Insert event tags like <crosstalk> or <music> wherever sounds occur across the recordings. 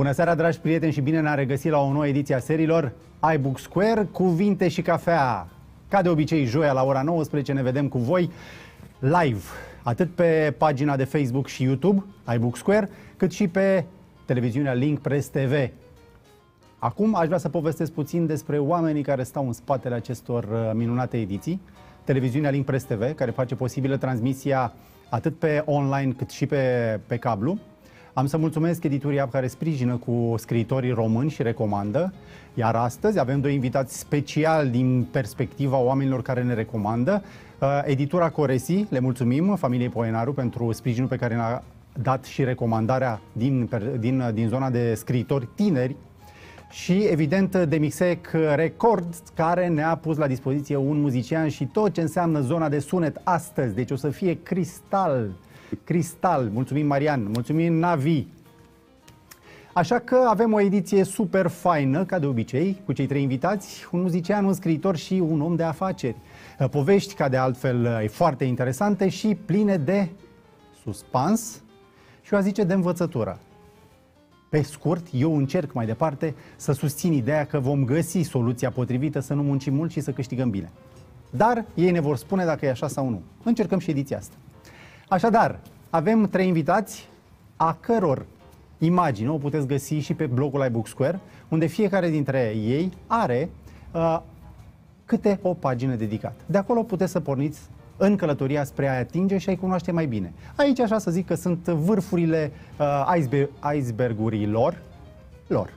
Bună seara, dragi prieteni, și bine ne-am regăsit la o nouă ediție a serilor iBook Square, cuvinte și cafea. Ca de obicei, joia la ora 19 ne vedem cu voi live, atât pe pagina de Facebook și YouTube, iBook Square, cât și pe televiziunea Link Press TV. Acum aș vrea să povestesc puțin despre oamenii care stau în spatele acestor uh, minunate ediții. Televiziunea Link Press TV, care face posibilă transmisia atât pe online cât și pe, pe cablu. Am să mulțumesc editurii care sprijină cu scriitorii români și recomandă. Iar astăzi avem doi invitați special din perspectiva oamenilor care ne recomandă. Uh, editura Coresi, le mulțumim familiei Poenaru pentru sprijinul pe care ne-a dat și recomandarea din, din, din zona de scriitori tineri și, evident, Demixec Record, care ne-a pus la dispoziție un muzician și tot ce înseamnă zona de sunet astăzi. Deci o să fie cristal, cristal. Mulțumim, Marian, mulțumim, Navi. Așa că avem o ediție super faină, ca de obicei, cu cei trei invitați, un muzician, un scriitor și un om de afaceri. Povești, ca de altfel, foarte interesante și pline de suspans și, eu zice, de învățătură. Pe scurt, eu încerc mai departe să susțin ideea că vom găsi soluția potrivită să nu muncim mult și să câștigăm bine. Dar ei ne vor spune dacă e așa sau nu. Încercăm și ediția asta. Așadar, avem trei invitați a căror imagini o puteți găsi și pe blogul iBook Square, unde fiecare dintre ei are uh, câte o pagină dedicată. De acolo puteți să porniți în călătoria spre a atinge și a-i cunoaște mai bine. Aici așa să zic că sunt vârfurile uh, iceberg, icebergurilor lor.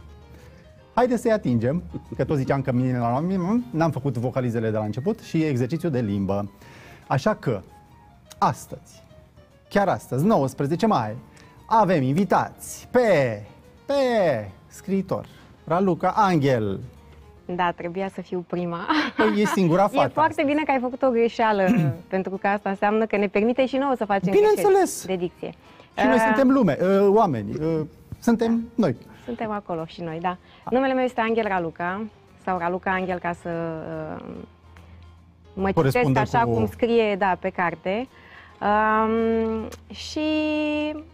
Haideți să-i atingem, că tot ziceam că mine la n-am făcut vocalizele de la început și exercițiu de limbă. Așa că, astăzi, chiar astăzi, 19 mai, avem invitați pe, pe scriitor, Raluca Angel, da, trebuia să fiu prima. Păi e singura fată. <laughs> E foarte bine că ai făcut o greșeală, <clears throat> pentru că asta înseamnă că ne permite și nouă să facem Bineînțeles. de dicție. Și noi uh, suntem lume, uh, oameni, uh, suntem noi. Suntem acolo și noi, da. Numele meu este Angel Raluca, sau Raluca Angel ca să uh, mă citesc așa cu... cum scrie, da, pe carte. Uh, Um, și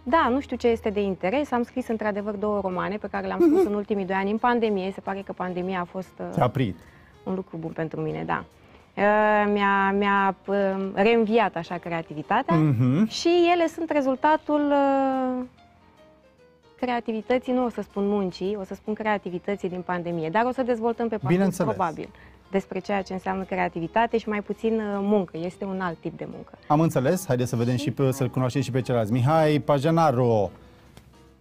da, nu știu ce este de interes. Am scris într-adevăr două romane pe care le-am scris uh-huh. în ultimii doi ani în pandemie. Se pare că pandemia a fost uh, un lucru bun pentru mine, da. Uh, mi-a, mi-a uh, reînviat așa creativitatea uh-huh. și ele sunt rezultatul uh, creativității, nu o să spun muncii, o să spun creativității din pandemie, dar o să dezvoltăm pe parcurs probabil despre ceea ce înseamnă creativitate și mai puțin uh, muncă. Este un alt tip de muncă. Am înțeles. Haideți să vedem și, și pe, să-l cunoaștem și pe celălalt. Mihai Pajanaru,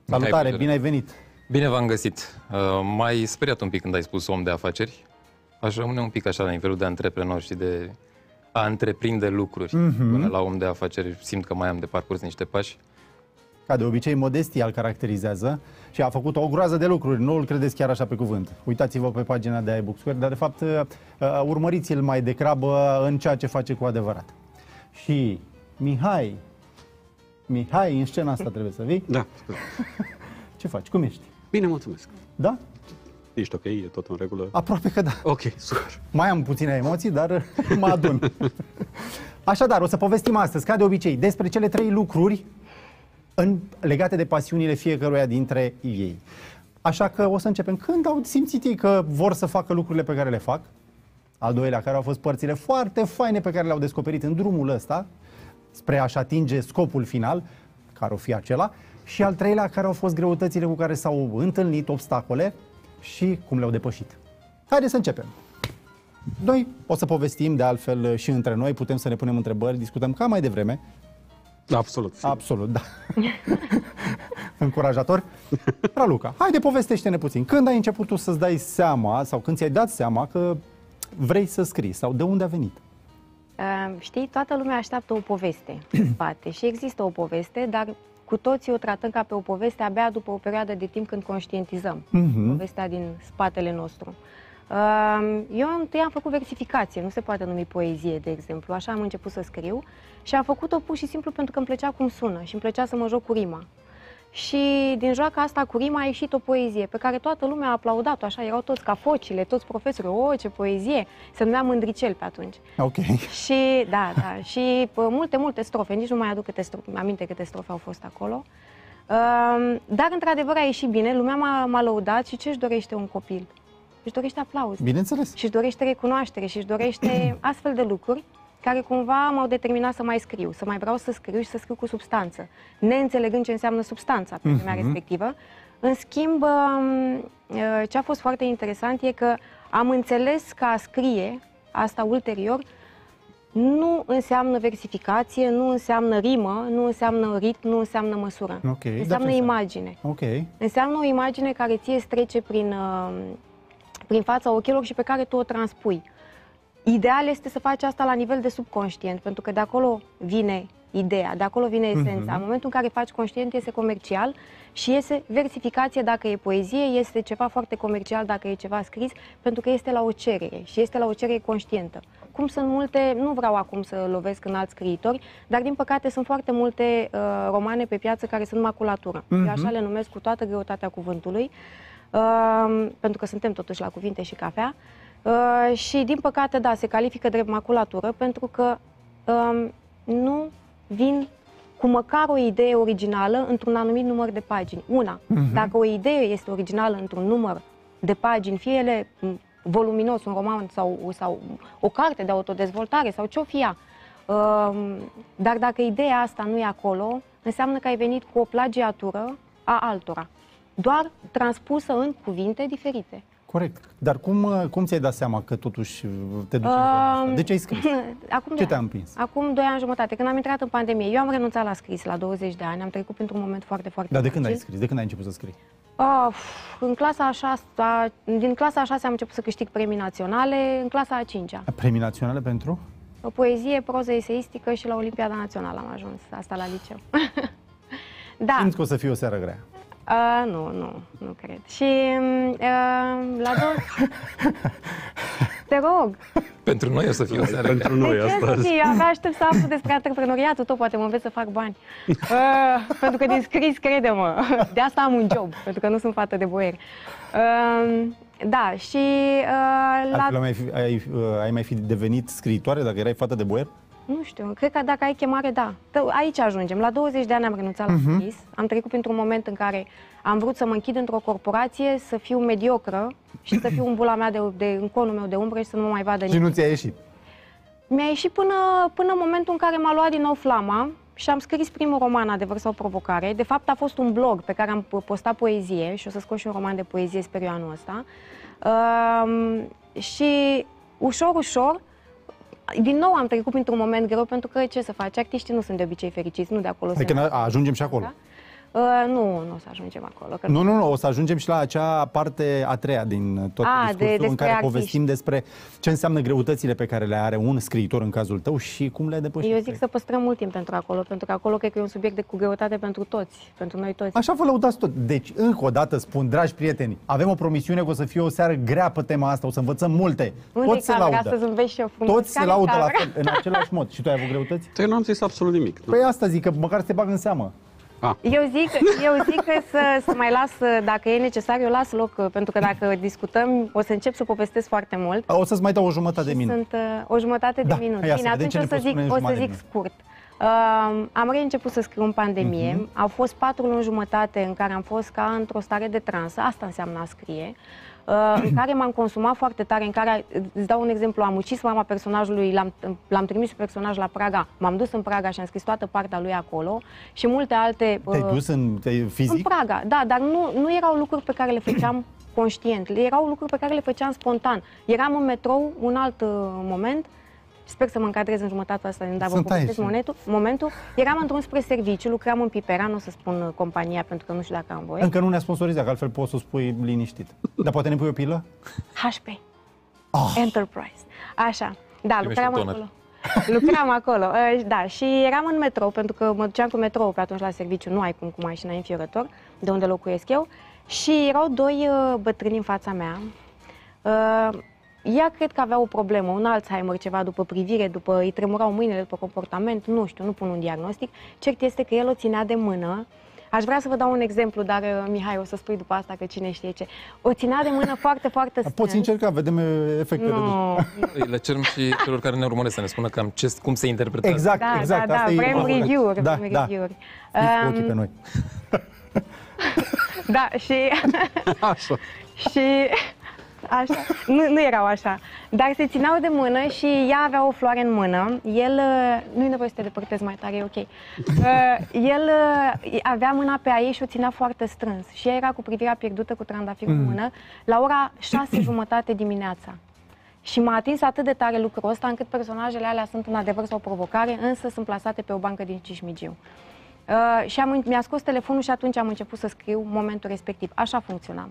salutare, bine ai venit! Bine v-am găsit. Uh, mai speriat un pic când ai spus om de afaceri. Aș rămâne un pic așa la nivelul de antreprenor și de a întreprinde lucruri. Mm-hmm. Până la om de afaceri simt că mai am de parcurs niște pași. Ca de obicei, modestia îl caracterizează și a făcut o groază de lucruri. Nu îl credeți chiar așa pe cuvânt. Uitați-vă pe pagina de iBook Square, dar de fapt uh, uh, urmăriți-l mai degrabă în ceea ce face cu adevărat. Și Mihai, Mihai, în scena asta trebuie să vii? <laughs> Da. ce faci? Cum ești? Bine, mulțumesc. Da? Ești ok? E tot în regulă? Aproape că da. Ok, super. Mai am puține emoții, dar mă adun. <laughs> Așadar, o să povestim astăzi, ca de obicei, despre cele trei lucruri în, legate de pasiunile fiecăruia dintre ei. Așa că o să începem. Când au simțit ei că vor să facă lucrurile pe care le fac? Al doilea, care au fost părțile foarte faine pe care le-au descoperit în drumul ăsta, spre a-și atinge scopul final, care o fi acela, și al treilea, care au fost greutățile cu care s-au întâlnit, obstacole și cum le-au depășit. Haideți să începem. Noi o să povestim de altfel și între noi, putem să ne punem întrebări, discutăm ca mai devreme, da, absolut. Sigur. Absolut, da. <laughs> Încurajator. Raluca, haide povestește-ne puțin. Când ai început tu să-ți dai seama sau când ți-ai dat seama că vrei să scrii sau de unde a venit? Uh, știi, toată lumea așteaptă o poveste <clears throat> în spate și există o poveste, dar cu toții o tratăm ca pe o poveste abia după o perioadă de timp când conștientizăm uh-huh. povestea din spatele nostru. Eu întâi am făcut versificație, nu se poate numi poezie, de exemplu. Așa am început să scriu și am făcut-o pur și simplu pentru că îmi plăcea cum sună și îmi plăcea să mă joc cu rima. Și din joaca asta cu rima a ieșit o poezie pe care toată lumea a aplaudat-o, așa, erau toți ca focile, toți profesorii, o, ce poezie, se numea Mândricel pe atunci. Ok. Și, da, da, și pă, multe, multe strofe, nici nu mai aduc câte strofe, aminte câte strofe au fost acolo. Uh, dar, într-adevăr, a ieșit bine, lumea m-a, m-a lăudat și ce își dorește un copil? Își dorește aplauz Bineînțeles. și își dorește recunoaștere și își dorește <clears throat> astfel de lucruri care cumva m-au determinat să mai scriu, să mai vreau să scriu și să scriu cu substanță, neînțelegând ce înseamnă substanța pe vremea respectivă. În schimb, um, uh, ce a fost foarte interesant e că am înțeles că a scrie, asta ulterior, nu înseamnă versificație, nu înseamnă rimă, nu înseamnă ritm, nu înseamnă măsură. Ok, dar ce Înseamnă înseamnă? imagine. Ok. Înseamnă o imagine care ție îți trece prin, uh, prin fața ochilor și pe care tu o transpui. Ideal este să faci asta la nivel de subconștient, pentru că de acolo vine ideea, de acolo vine esența. În momentul în care faci conștient, este comercial și este versificație dacă e poezie, este ceva foarte comercial dacă e ceva scris, pentru că este la o cerere și este la o cerere conștientă. Cum sunt multe, nu vreau acum să lovesc în alți scriitori, dar din păcate sunt foarte multe uh, romane pe piață care sunt maculatură. Eu așa le numesc cu toată greutatea cuvântului, uh, pentru că suntem totuși la cuvinte și cafea. Uh, și din păcate, da, se califică drept maculatură pentru că um, nu vin cu măcar o idee originală într-un anumit număr de pagini. Una, dacă o idee este originală într-un număr de pagini, fie ele m, voluminos, un roman sau, sau o carte de autodezvoltare sau ce-o fi ea, um, dar dacă ideea asta nu e acolo, înseamnă că ai venit cu o plagiatură a altora, doar transpusă în cuvinte diferite. Corect. Dar cum, uh, cum ți-ai dat seama că totuși uh, te duci în Um, zona asta? De ce ai scris? <laughs> Acum Ce doi te-a ani. împins? Acum 2 ani jumătate, când am intrat în pandemie, eu am renunțat la scris la 20 de ani, am trecut printr-un moment foarte, foarte Dar de când ai dificil. scris? De când ai început să scrii? Ah, în clasa a șasea, din clasa a șasea am început să câștig premii naționale, în clasa a cincea. Premii naționale pentru? O poezie, proză eseistică și la Olimpiada Națională am ajuns, asta la liceu. <laughs> da, Simți că o să fie o seară grea. Uh, nu, nu, nu cred. Și uh, la două... <laughs> Te rog, Pentru noi o să fie o seară Pentru noi de ce să asta. fie? Abia aștept să aflu despre antreprenoriatul tot, poate mă înveți să fac bani. Uh, pentru că din scris, crede-mă, de asta am un job, pentru că nu sunt fată de boier. Uh, da, și uh, la... Altfel ai mai fi, ai, uh, ai mai fi devenit scriitoare dacă erai fată de boier? Nu știu, cred că dacă ai chemare, da. Tă- Aici ajungem. La 20 de ani am renunțat la scris. Am trecut printr-un moment în care am vrut să mă închid într-o corporație, să fiu mediocră și să fiu în bula mea de, de în conul meu de umbră și să nu mă mai vadă Și nimeni. nu ți-a ieșit. Mi-a ieșit până, până în momentul în care m-a luat din nou flama și am scris primul roman, Adevăr sau Provocare. De fapt, a fost un blog pe care am p- postat poezie și o să scot și un roman de poezie, sper eu, anul ăsta. Um, și ușor, ușor, din nou am trecut printr-un moment greu, pentru că ce să faci? Artiștii nu sunt de obicei fericiți, nu de acolo se Adică nasc. na- ajungem și acolo. Da? Uh, nu, nu o să ajungem acolo. Că Nu, nu, nu, o să ajungem și la acea parte a treia din tot A, de- discursul în despre care artiști. povestim despre ce înseamnă greutățile pe care le are un scriitor în cazul tău și cum le depășește. Eu zic să păstrăm mult timp pentru acolo, pentru că acolo cred că e un subiect de cu greutate pentru toți, pentru noi toți. Așa vă lăudați tot. Deci, încă o dată spun, dragi prieteni, avem o promisiune că o să fie o seară grea pe tema asta, o să învățăm multe. Unde e Toți se camera? laudă. Să zâmbesc și eu frumos. Toți se Care-i laudă la camera? fel, în același mod. Și tu ai avut greutăți? Eu nu am zis absolut nimic. Nu. Păi asta zic, că măcar să te bag în seamă. Ah, Eu zic, eu zic că să, să mai las, dacă e necesar, eu las loc, pentru că dacă discutăm, o să încep să povestesc foarte mult. O să-ți mai dau o jumătate de Și minut. Sunt uh, o jumătate Da, de minut. hai, ia să Bine, vedem atunci ce o ne să poți zic, spune în o să jumătate de zic minut. scurt. Uh, am reînceput să scriu în pandemie. Mhm. Au fost patru luni jumătate în care am fost ca într-o stare de transă. Asta înseamnă a scrie. Uh, în care m-am consumat foarte tare, în care, îți dau un exemplu, am ucis mama personajului, l-am, l-am trimis pe personaj la Praga, m-am dus în Praga și am scris toată partea lui acolo și multe alte... Te-ai uh, dus în te- în fizic? Praga, da, dar nu, nu erau lucruri pe care le făceam conștient, erau lucruri pe care le făceam spontan. Eram în metrou, un alt uh, moment, sper să mă încadrez în jumătatea asta, dar vă Sunt povestesc aici. momentul, momentul. Eram într-un spre serviciu, lucram în Pipera, nu o să spun uh, compania pentru că nu știu dacă am voie. Încă nu ne-a sponsorizat, că altfel poți să o spui liniștit. Dar poate ne pui o pilă? HP. Ah. Enterprise. Așa. Da, Primești lucram un toner. acolo. Lucram acolo, <laughs> uh, da, și eram în metrou, pentru că mă duceam cu metrou pe atunci la serviciu, nu ai cum cu mașina în Fiorător, de unde locuiesc eu, și erau doi uh, bătrâni în fața mea. Uh, ea cred că avea o problemă, un Alzheimer, ceva după privire, după îi tremurau mâinile după comportament, nu știu, nu pun un diagnostic. Cert este că el o ținea de mână. Aș vrea să vă dau un exemplu, dar uh, Mihai o să spui după asta că cine știe ce. O ținea de mână foarte, foarte strâns. Poți încerca, vedem uh, efectele. Nu, Le cerem și celor care ne urmăresc să ne spună cam ce, cum se interpretează. Exact, da, exact. da, da, asta e vrem important. review-uri, Da, vrem da. review-uri. Fiți cu ochii Um, pe noi. <laughs> Da, și... <laughs> <laughs> Așa. și Așa. Nu, nu erau așa. Dar se țineau de mână și ea avea o floare în mână. El, uh, nu-i nevoie să te depărtezi mai tare, e ok. Uh, el uh, avea mâna pe a ei și o ținea foarte strâns. Și ea era cu privirea pierdută cu trandafirul în mână la ora șase jumătate dimineața. Și m-a atins atât de tare lucrul ăsta încât personajele alea sunt în adevăr sau o provocare, însă sunt plasate pe o bancă din Cismigiu. Uh, și am, mi-a scos telefonul și atunci am început să scriu momentul respectiv. Așa funcționam.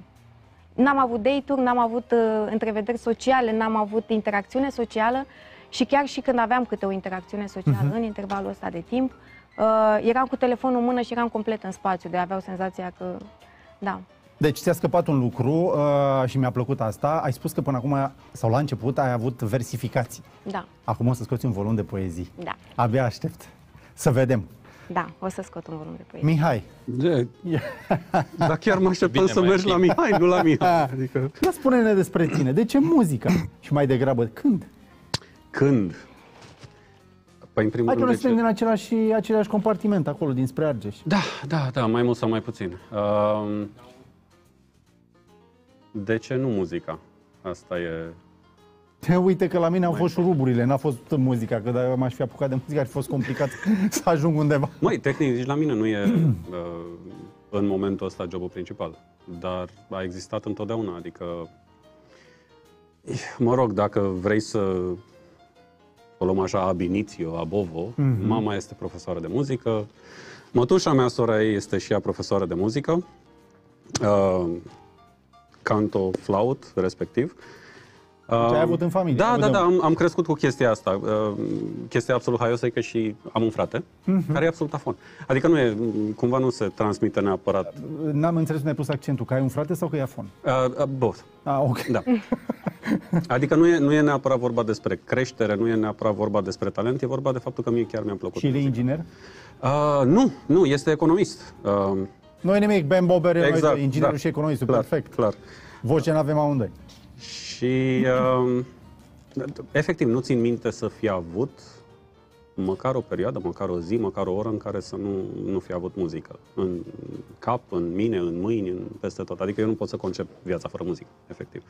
N-am avut date-uri, n-am avut uh, întrevederi sociale, n-am avut interacțiune socială și chiar și când aveam câte o interacțiune socială uh-huh. în intervalul ăsta de timp, uh, eram cu telefonul în mână și eram complet în spațiu, de aveau senzația că, da, Deci ți-a scăpat un lucru uh, și mi-a plăcut asta. Ai spus că până acum, sau la început, ai avut versificații. da, Acum o să scoți un volum de poezii. da, Abia aștept. Să vedem. Da, o să scot un volum de poezie. Mihai, De, <laughs> dar chiar mă așteptam Bine, să mai mergi la știm. Mihai, nu la Mihai. <laughs> Adică, ia spune-ne despre tine. De ce muzica? Și mai degrabă, când? când? Păi, în primul Hai că rând, noi de suntem ce? din același, același compartiment acolo, dinspre Argeș. Da, da, da, mai mult sau mai puțin. Um, de ce nu muzica? Asta e... Uite că la mine au fost șuruburile, n-a fost muzica, că dacă m-aș fi apucat de muzică ar fi fost complicat <laughs> să ajung undeva. Măi, tehnic, nici la mine nu e <clears throat> uh, în momentul ăsta jobul principal, dar a existat întotdeauna, adică, mă rog, dacă vrei să o luăm așa ab initio, ab ovo, mm-hmm. mama este profesoară de muzică, mătușa mea, sora ei, este și ea profesoară de muzică, uh, canto, flaut, respectiv. Deci ai avut în familie, ai Da, avut da, de- da, am, am crescut cu chestia asta. Uh, chestia absolut haioasă e că și am un frate Mhm. care e absolut afon. Adică nu e, cumva nu se transmite neapărat. N-am înțeles unde ai pus accentul, că ai un frate sau că e afon? Uh, uh, both. Ah, ok. Da. <laughs> Adică nu e, nu e neapărat vorba despre creștere, nu e neapărat vorba despre talent, e vorba de faptul că mie chiar mi-a plăcut. Și el e muzica. inginer? Uh, nu, nu, este economist. Uh, Noi nimic, Ben Bobere, noi exact. doi, inginerul da. și economistul, clar, perfect. Clar. Voce n-avem amândoi. Și uh, efectiv nu țin minte să fi avut măcar o perioadă, măcar o zi, măcar o oră în care să nu, nu fi avut muzică. În cap, în mine, în mâini, în peste tot. Adică eu nu pot să concep viața fără muzică, efectiv.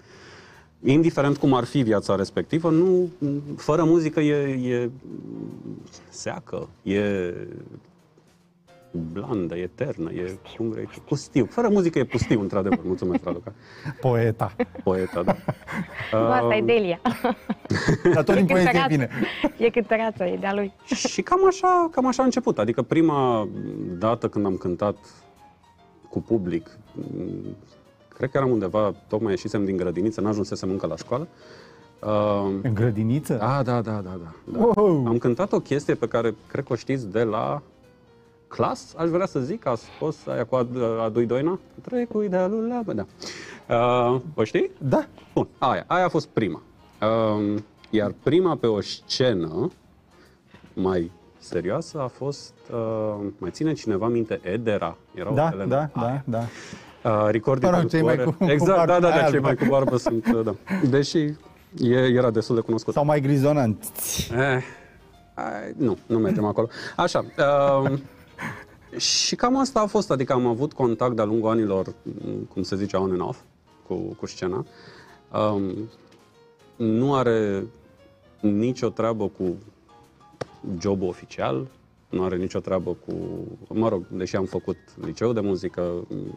Indiferent cum ar fi viața respectivă, nu, fără muzică e, e seacă, e blandă, e eternă, e cum vrei tu, pustiu. Fără muzică e pustiu, într-adevăr. Mulțumesc, Raluca. <laughs> Poeta. Poeta, da. <laughs> Nu, asta e Delia. <laughs> Dar tot din E poezie cântăreață. vine. E cântăreața, e de-a lui. Și cam așa, cam așa a început. Adică prima dată când am cântat cu public, m, cred că eram undeva, tocmai ieșisem din grădiniță, n-ajunsesem încă la școală. Uh, În grădiniță? da, da, da, da, da. da. Wow. Am cântat o chestie pe care cred că o știți de la clas, aș vrea să zic, a spus aia cu Adu- Adu Doina. Trec cu idealul la... bă, Da. Uh, o știi? Da. Bun, aia, aia a fost prima. Um, iar prima pe o scenă mai serioasă a fost, uh, mai ține cineva minte, Edera. Era o Da, telenă- da, da, Aia. da. Uh, recording Mă rog, în cei mai cuore. cu- cu Exact, barbă da, da, aia da, cei albă. mai cu barbă sunt, uh, da. Deși e, era destul de cunoscut. Sau mai grizonant. Eh, ai, nu, nu mergem acolo. Așa. Uh, și cam asta a fost, adică am avut contact de-a lungul anilor, m, cum se zice, on and off, cu, cu scena. Um, nu are nicio treabă cu jobul oficial, nu are nicio treabă cu, mă rog, deși am făcut liceu de muzică m,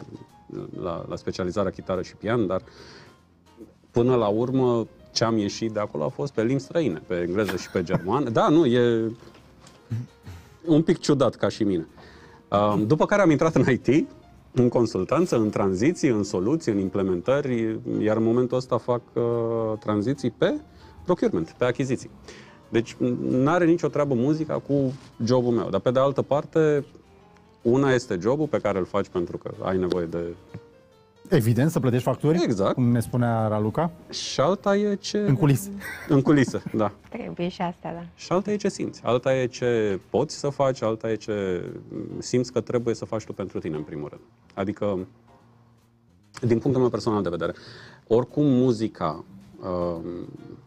la, la specializarea chitară și pian, dar până la urmă ce am ieșit de acolo a fost pe limbi străine, pe engleză și pe germană. Da, nu, e un pic ciudat ca și mine. Um, După care am intrat în IT, în consultanță, în tranziții, în soluții, în implementări, iar în momentul ăsta fac uh, tranziții pe procurement, pe achiziții. Deci nu are nicio treabă muzica cu jobul meu. Dar pe de altă parte, una este jobul pe care îl faci pentru că ai nevoie de... Evident, să plătești facturi, Exact. cum ne spunea Raluca, Și alta e ce... în culise. <laughs> În culisă, da. Trebuie și asta, da. Și alta e ce simți, alta e ce poți să faci, alta e ce mm, simți că trebuie să faci tu pentru tine, în primul rând. Adică, din punctul meu personal de vedere, oricum muzica, uh,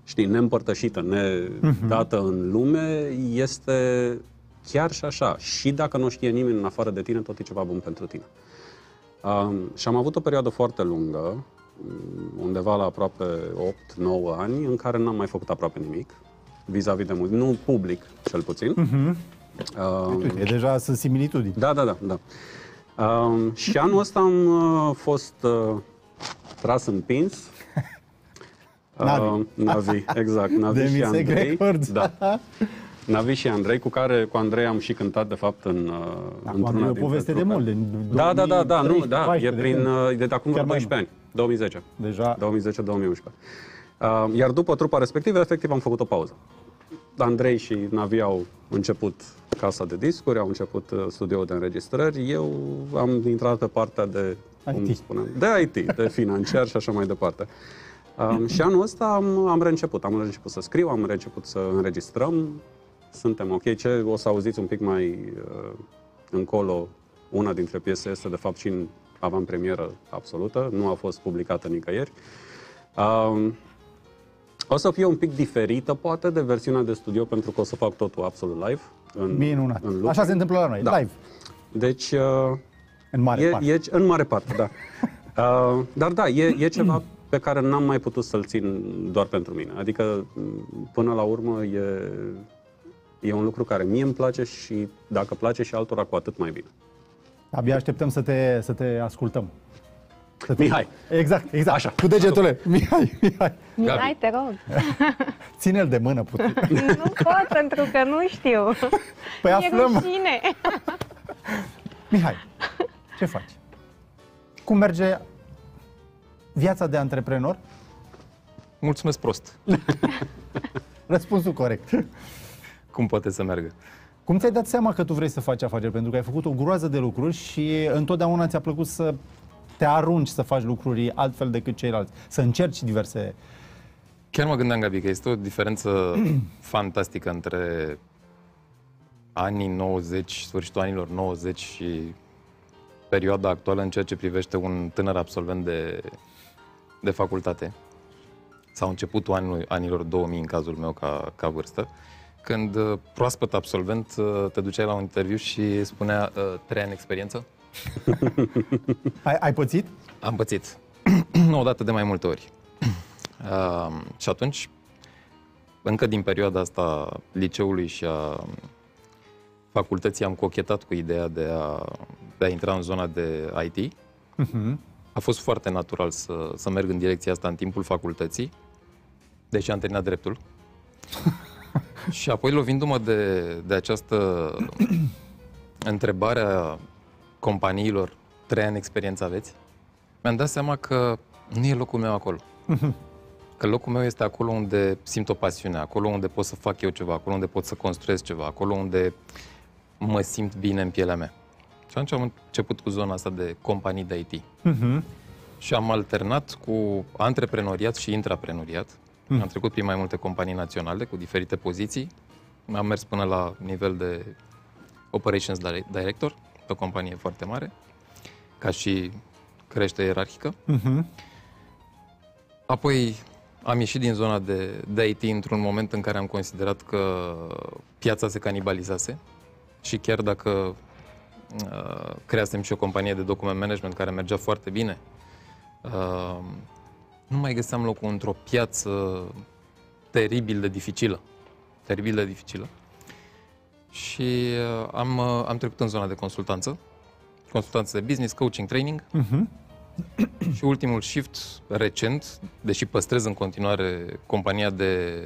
știi, neîmpărtășită, nedată în lume, este chiar și așa. Și dacă nu știe nimeni în afară de tine, tot e ceva bun pentru tine. Um, și am avut o perioadă foarte lungă, um, undeva la aproape 8-9 ani, în care n-am mai făcut aproape nimic vis-a-vis de muzică, nu public, cel puțin. Uh-huh. Uh, e deja sunt similitudini. Da, da, da. da. Uh, și anul ăsta am uh, fost uh, tras împins. Navi. Uh, Navi, exact. Navi De și Misec Andrei. Records. Da. <laughs> Navi și Andrei, cu care cu Andrei am și cântat, de fapt, în uh, Acum într-una e o dintre poveste de trupe. mult, de Da, da, da, da, nu, 2013, da, e 14, prin, de când. uh, de, de acum Chiar mai 12 ani, 2010. Deja 2010-2011. Uh, iar după trupa respectivă, efectiv, am făcut o pauză. Andrei și Navi au început casa de discuri, au început uh, studioul de înregistrări. Eu am intrat pe partea de, cum IT. spunem, de IT, de financiar și așa mai departe. Um, și anul ăsta am, am reînceput. Am reînceput să scriu, am reînceput să înregistrăm. Suntem ok. Ce o să auziți un pic mai uh, încolo, una dintre piese este de fapt și în avantpremieră absolută. Nu a fost publicată nicăieri. Um, o să fie un pic diferită, poate, de versiunea de studio, pentru că o să fac totul absolut live. În, minunat. În loop. Așa se întâmplă la noi, Da. live, Deci, uh, în mare e, parte. e, în mare parte, da. <laughs> Uh, dar da, e, e ceva pe care n-am mai putut să-l țin doar pentru mine. Adică, m, până la urmă, e, e un lucru care mie îmi place și dacă place și altora, cu atât mai bine. Abia așteptăm să te, să te ascultăm. Să te... Mihai. Exact, exact. Așa. Cu degetule. <laughs> Mihai, Mihai. Mihai, te rog. <laughs> Ține-l de mână puțin. <laughs> nu pot pentru că nu știu. Păi E aflăm. rușine. Mihai, ce faci? Cum merge viața de antreprenor? Mulțumesc prost. Răspunsul corect. Cum poate să meargă? Cum ți-ai dat seama că tu vrei să faci afaceri? Pentru că ai făcut o groază de lucruri și întotdeauna ți-a plăcut să te arunci să faci lucruri altfel decât ceilalți, să încerci diverse... Chiar mă gândeam, Gabi, că este o diferență <clears throat> fantastică între anii 90, sfârșitul anilor 90 și perioada actuală în ceea ce privește un tânăr absolvent de, de facultate sau începutul anului, anilor 2000 în cazul meu ca, ca vârstă, când uh, proaspăt absolvent uh, te duceai la un interviu și spunea uh, trei ani experiență. <laughs> Ai, ai pățit? Am pățit. <clears throat> o dată de mai multe ori. <clears throat> Uh, și atunci, încă din perioada asta liceului și a facultății am cochetat cu ideea de a, de a intra în zona de IT. A fost foarte natural să, să merg în direcția asta în timpul facultății, deși am terminat dreptul. <laughs> <laughs> și apoi, lovindu-mă de, de această <clears throat> întrebare a companiilor, trei ani experiență aveți, mi-am dat seama că nu e locul meu acolo. <laughs> Că locul meu este acolo unde simt o pasiune, acolo unde pot să fac eu ceva, acolo unde pot să construiesc ceva, acolo unde mă simt bine în pielea mea. Și atunci am început cu zona asta de companii de IT. Și am alternat cu antreprenoriat și intraprenoriat. Am trecut prin mai multe companii naționale cu diferite poziții. Am mers până la nivel de Operations Dire- Director, o companie foarte mare, ca și creștere ierarhică. Apoi am ieșit din zona de, de IT într-un moment în care am considerat că piața se canibalizase și chiar dacă uh, creasem și o companie de document management care mergea foarte bine, uh, nu mai găseam locul într-o piață teribil de dificilă. Teribil de dificilă. Și uh, am, uh, am trecut în zona de consultanță, consultanță de business, coaching, training. <clears throat> Și ultimul shift recent, deși păstrez în continuare compania de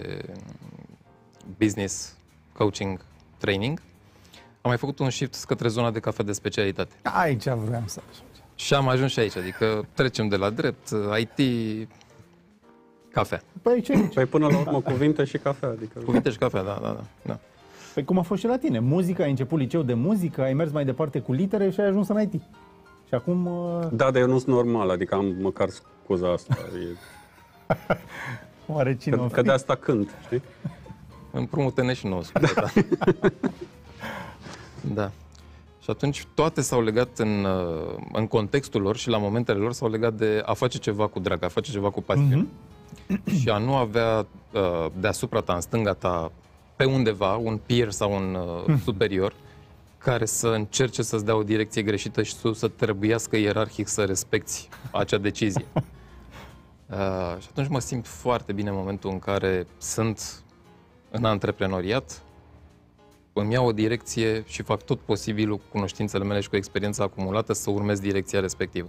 business, coaching, training, am mai făcut un shift către zona de cafea de specialitate. Aici vreau să ajung. Și am ajuns și aici, adică trecem de la drept, IT, cafea. Păi ce? Păi până la urmă, cuvinte și cafea. Adică... Cuvinte și cafea, da, da, da. da. Păi cum a fost și la tine? Muzica, ai început liceu de muzică, ai mers mai departe cu litere și ai ajuns în IT. Și acum... uh, Da, dar eu nu sunt normal, adică am măcar scuza asta. E... <laughs> Oare cine o Că, fi? că de asta cânt, știi? Împrumută-ne și nouă, scuze, da. <laughs> da. Și atunci toate s-au legat în, uh, în contextul lor și la momentele lor s-au legat de a face ceva cu drag, a face ceva cu pasiune. <clears throat> și a nu avea uh, deasupra ta, în stânga ta, pe undeva, un peer sau un uh, superior, care să încerce să-ți dea o direcție greșită și tu să trebuiască ierarhic să respecti acea decizie. <laughs> Uh, și atunci mă simt foarte bine în momentul în care sunt în antreprenoriat, îmi iau o direcție și fac tot posibilul cu cunoștințele mele și cu experiența acumulată să urmez direcția respectivă.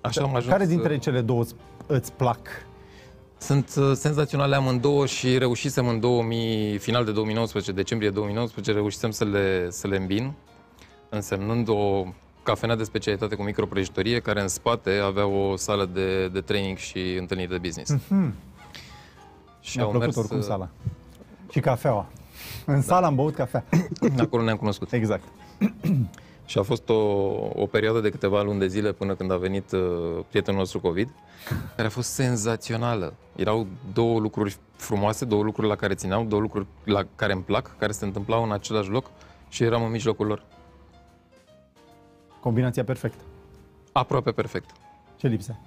Așa am ajuns Care să- dintre cele două îți- îți plac? Sunt uh, senzaționale amândouă și reușisem în 2000, final de 2019, decembrie 2019, reușisem să le, să le îmbin, însemnând o cafenea de specialitate cu microprăjitorie, care în spate avea o sală de, de training și întâlniri de business. Mhm. Și Mi-a au plăcut mers, oricum uh, sala. Și cafeaua. În sală am băut cafea. <coughs> Acolo ne-am cunoscut. Exact. <coughs> Și a fost o, o perioadă de câteva luni de zile până când a venit uh, prietenul nostru COVID, care a fost senzațională. Erau două lucruri frumoase, două lucruri la care țineam, două lucruri la care îmi plac, care se întâmplau în același loc și eram în mijlocul lor. Combinația perfectă. Aproape perfect. Ce lipse?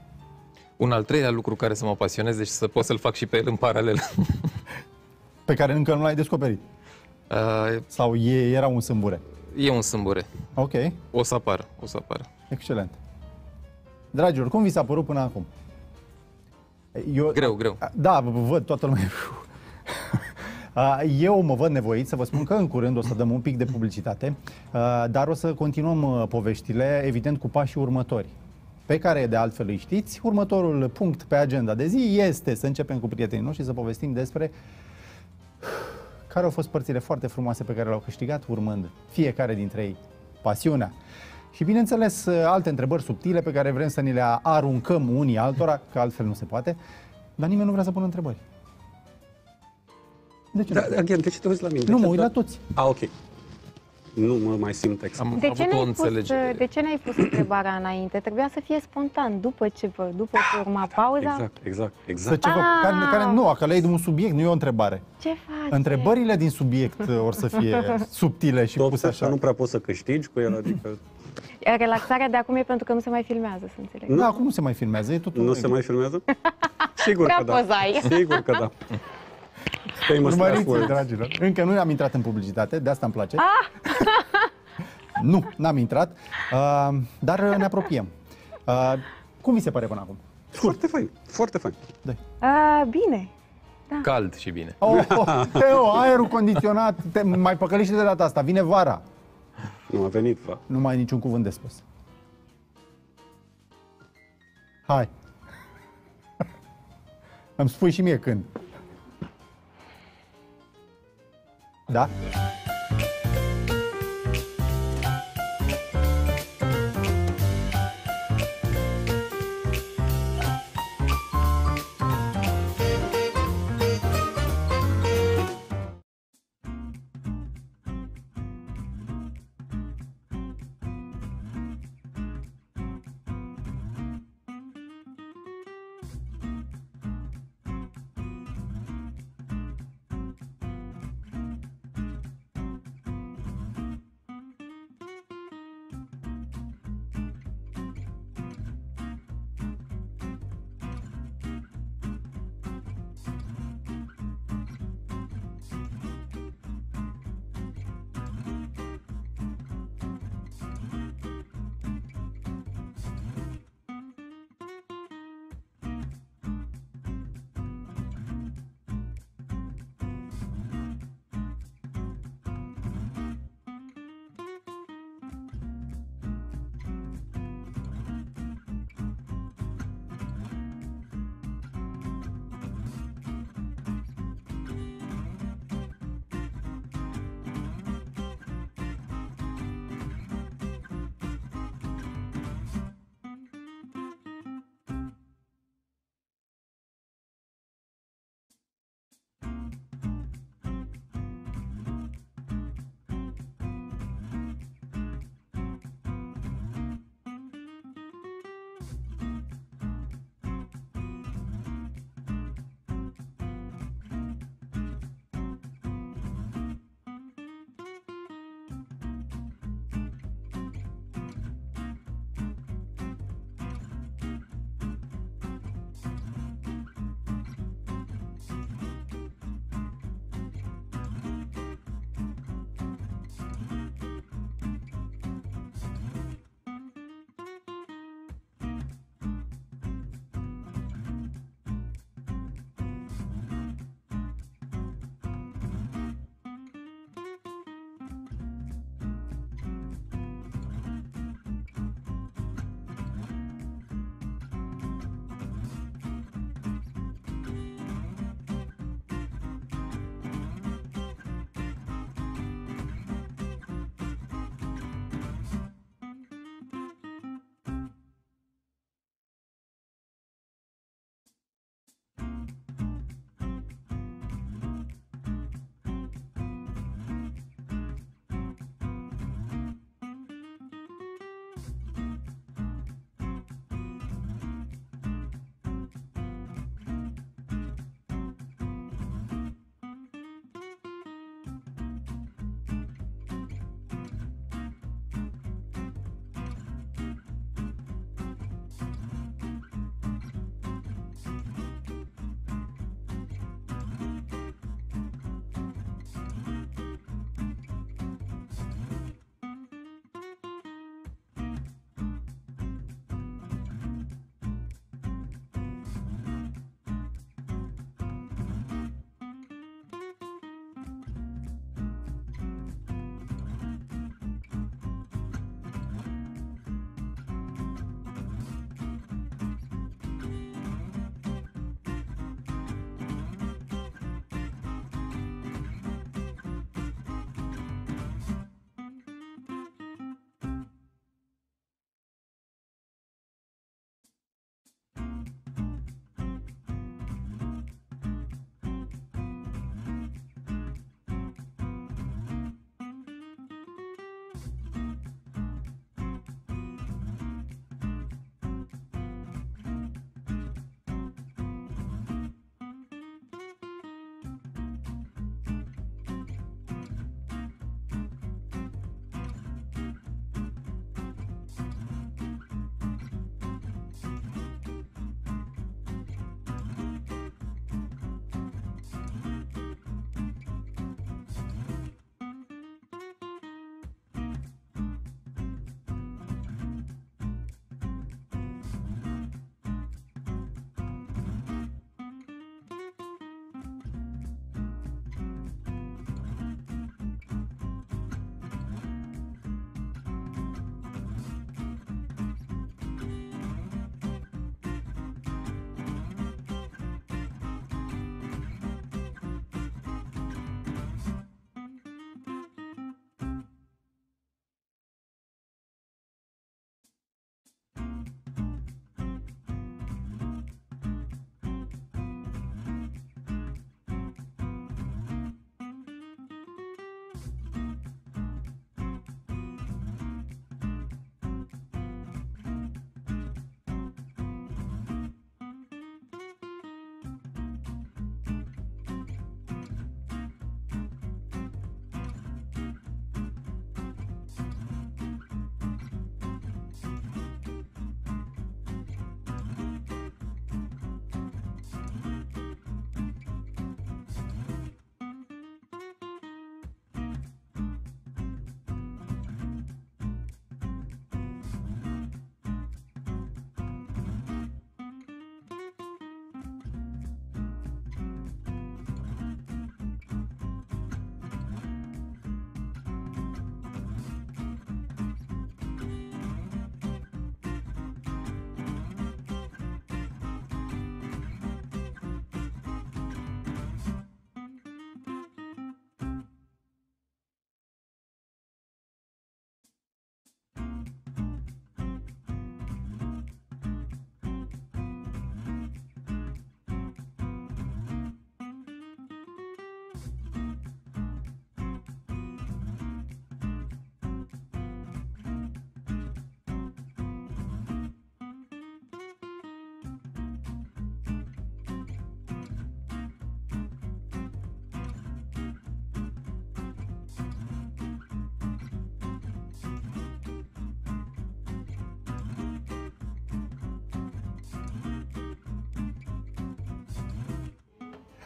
Un al treilea lucru care să mă pasioneze și să pot să-l fac și pe el în paralel. Pe care încă nu l-ai descoperit. Uh, Sau e, era un sâmbure. e un sâmbure. Ok, O să apară, o să apară. excelent. Dragilor, cum vi s-a părut până acum? Eu, Greu, greu. Da, vă văd, toată lumea. <laughs> A, Eu mă văd nevoit să vă spun că în curând o să dăm un pic de publicitate, a, dar o să continuăm a, poveștile, evident, cu pașii următori pe care de altfel îi știți. Următorul punct pe agenda de zi este să începem cu prietenii noștri să povestim despre care au fost părțile foarte frumoase pe care le-au câștigat urmând fiecare dintre ei pasiunea. Și bineînțeles alte întrebări subtile pe care vrem să ni le aruncăm unii altora, că altfel nu se poate, dar nimeni nu vrea să pună întrebări. De ce? Da, again, de ce te uiți la mine? De nu, ce mă uit da- la toți. A, ok. Nu mă mai simt ex. Am De ce, avut o n-ai pus, înțelegere. de ce n-ai pus <clears throat> întrebarea înainte? Trebuia să fie spontan, după ce, vă, după ce urma pauza. Exact, exact, Să exact. ce vă, Ah! care, care, nu, că le de un subiect, nu e o întrebare. Ce faci? Întrebările din subiect uh, or să fie <laughs> subtile și Tot puse așa așa. nu prea poți să câștigi cu el, adică Relaxarea de acum e pentru că nu se mai filmează, să înțeleg. Nu, acum nu se mai filmează, e totul nu se mai filmează? Sigur Prea că da. pozai. Sigur că da. <laughs> Famous last Urmăriți, words. dragilor. Încă nu am intrat în publicitate, de asta îmi place. <laughs> nu, n-am intrat, uh, dar uh, ne apropiem. Uh, cum vi se pare până acum? Foarte fain, foarte fain. Doi. A, bine. Cald și bine. Oh, oh, Teo, aerul condiționat, te, mai păcălești de data asta, vine vara. Nu a venit, fa. Nu mai ai niciun cuvânt de spus. Hai. <laughs> Îmi spui și mie când. Da?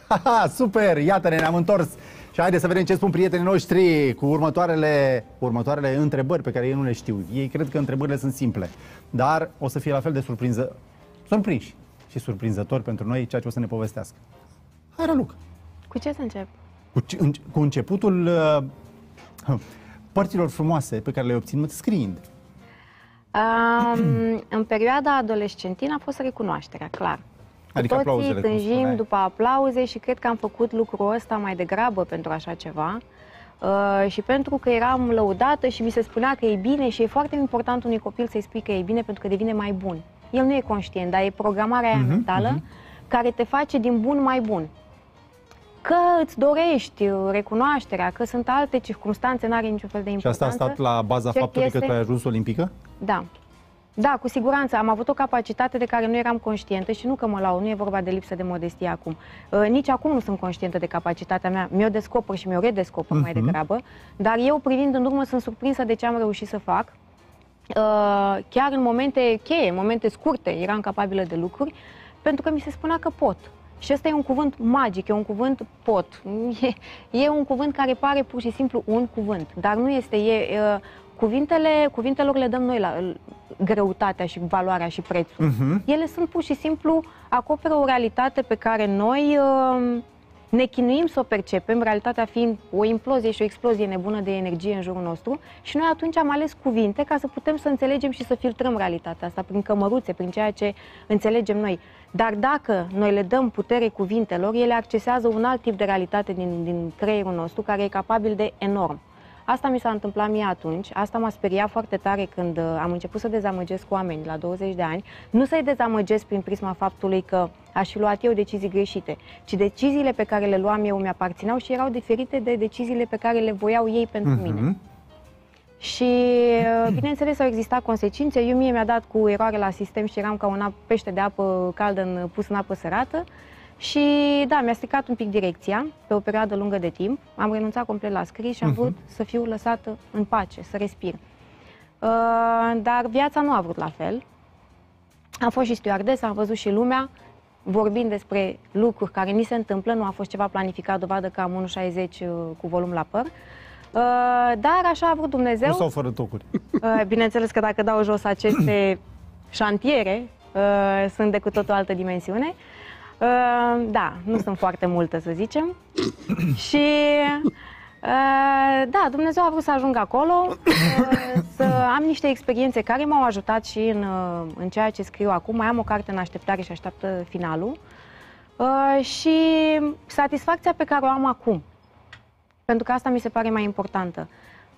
Ha, <laughs> super! Iată-ne, ne-am întors. Și haideți să vedem ce spun prietenii noștri cu următoarele, următoarele întrebări pe care ei nu le știu. Ei cred că întrebările sunt simple, dar o să fie la fel de surprinză, surprinși și surprinzători pentru noi ceea ce o să ne povestească. Hai, Raluc! Cu ce să încep? Cu, ce- în- cu începutul uh, părților frumoase pe care le-ai obținut scriind. Um, în perioada adolescentină a fost recunoașterea, clar. Adică Cu toții aplauzele, cum tânjim spuneai. după aplauze și cred că am făcut lucrul ăsta mai degrabă pentru așa ceva. Uh, și pentru că eram lăudată și mi se spunea că e bine și e foarte important unui copil să-i spui că e bine pentru că devine mai bun. El nu e conștient, dar e programarea Mhm, aia mentală care te face din bun mai bun. Că îți dorești uh, recunoașterea, că sunt alte circunstanțe, n-are niciun fel de Și importanță. asta a stat la baza Cert faptului că este- tu ai ajuns olimpică? Da. Da, cu siguranță. Am avut o capacitate de care nu eram conștientă și nu că mă laud, nu e vorba de lipsă de modestie acum. Uh, nici acum nu sunt conștientă de capacitatea mea. Mi-o descoper și mi-o redescoper mai degrabă. Dar eu, privind în urmă, sunt surprinsă de ce am reușit să fac. Uh, chiar în momente cheie, în momente scurte, eram capabilă de lucruri, pentru că mi se spunea că pot. Și ăsta e un cuvânt magic, e un cuvânt pot. <laughs> E, e un cuvânt care pare pur și simplu un cuvânt, dar nu este. E, uh, cuvintele, cuvintelor le dăm noi la greutatea și valoarea și prețul. Ele sunt pur și simplu, acoperă o realitate pe care noi uh, ne chinuim să o percepem, realitatea fiind o implozie și o explozie nebună de energie în jurul nostru și noi atunci am ales cuvinte ca să putem să înțelegem și să filtrăm realitatea asta prin cămăruțe, prin ceea ce înțelegem noi. Dar dacă noi le dăm putere cuvintelor, ele accesează un alt tip de realitate din, din creierul nostru care e capabil de enorm. Asta mi s-a întâmplat mie atunci, asta m-a speriat foarte tare când uh, am început să dezamăgesc oameni la 20 de ani. Nu să-i dezamăgesc prin prisma faptului că aș fi luat eu decizii greșite, ci deciziile pe care le luam eu mi-aparțineau și erau diferite de deciziile pe care le voiau ei pentru mine. Și, uh, bineînțeles, au existat consecințe. Eu mie mi-a dat cu eroare la sistem și eram ca un ap- pește de apă caldă în, pus în apă sărată. Și, da, mi-a stricat un pic direcția pe o perioadă lungă de timp. Am renunțat complet la scris și am vrut să fiu lăsată în pace, să respir. Uh, dar viața nu a vrut la fel. Am fost și stewardesă, am văzut și lumea, vorbind despre lucruri care ni se întâmplă, nu a fost ceva planificat, dovadă că am 1,60 uh, cu volum la păr. Uh, dar așa a vrut Dumnezeu. Nu sau fără tocuri? Uh, Bineînțeles că dacă dau jos aceste <coughs> șantiere, uh, sunt de cu tot o altă dimensiune. Uh, Da, nu sunt foarte multe, să zicem. <coughs> Și uh, da, Dumnezeu a vrut să ajung acolo, uh, <coughs> să am niște experiențe care m-au ajutat și în, uh, în ceea ce scriu acum. Mai am o carte în așteptare și așteaptă finalul. Uh, Și satisfacția pe care o am acum, pentru că asta mi se pare mai importantă.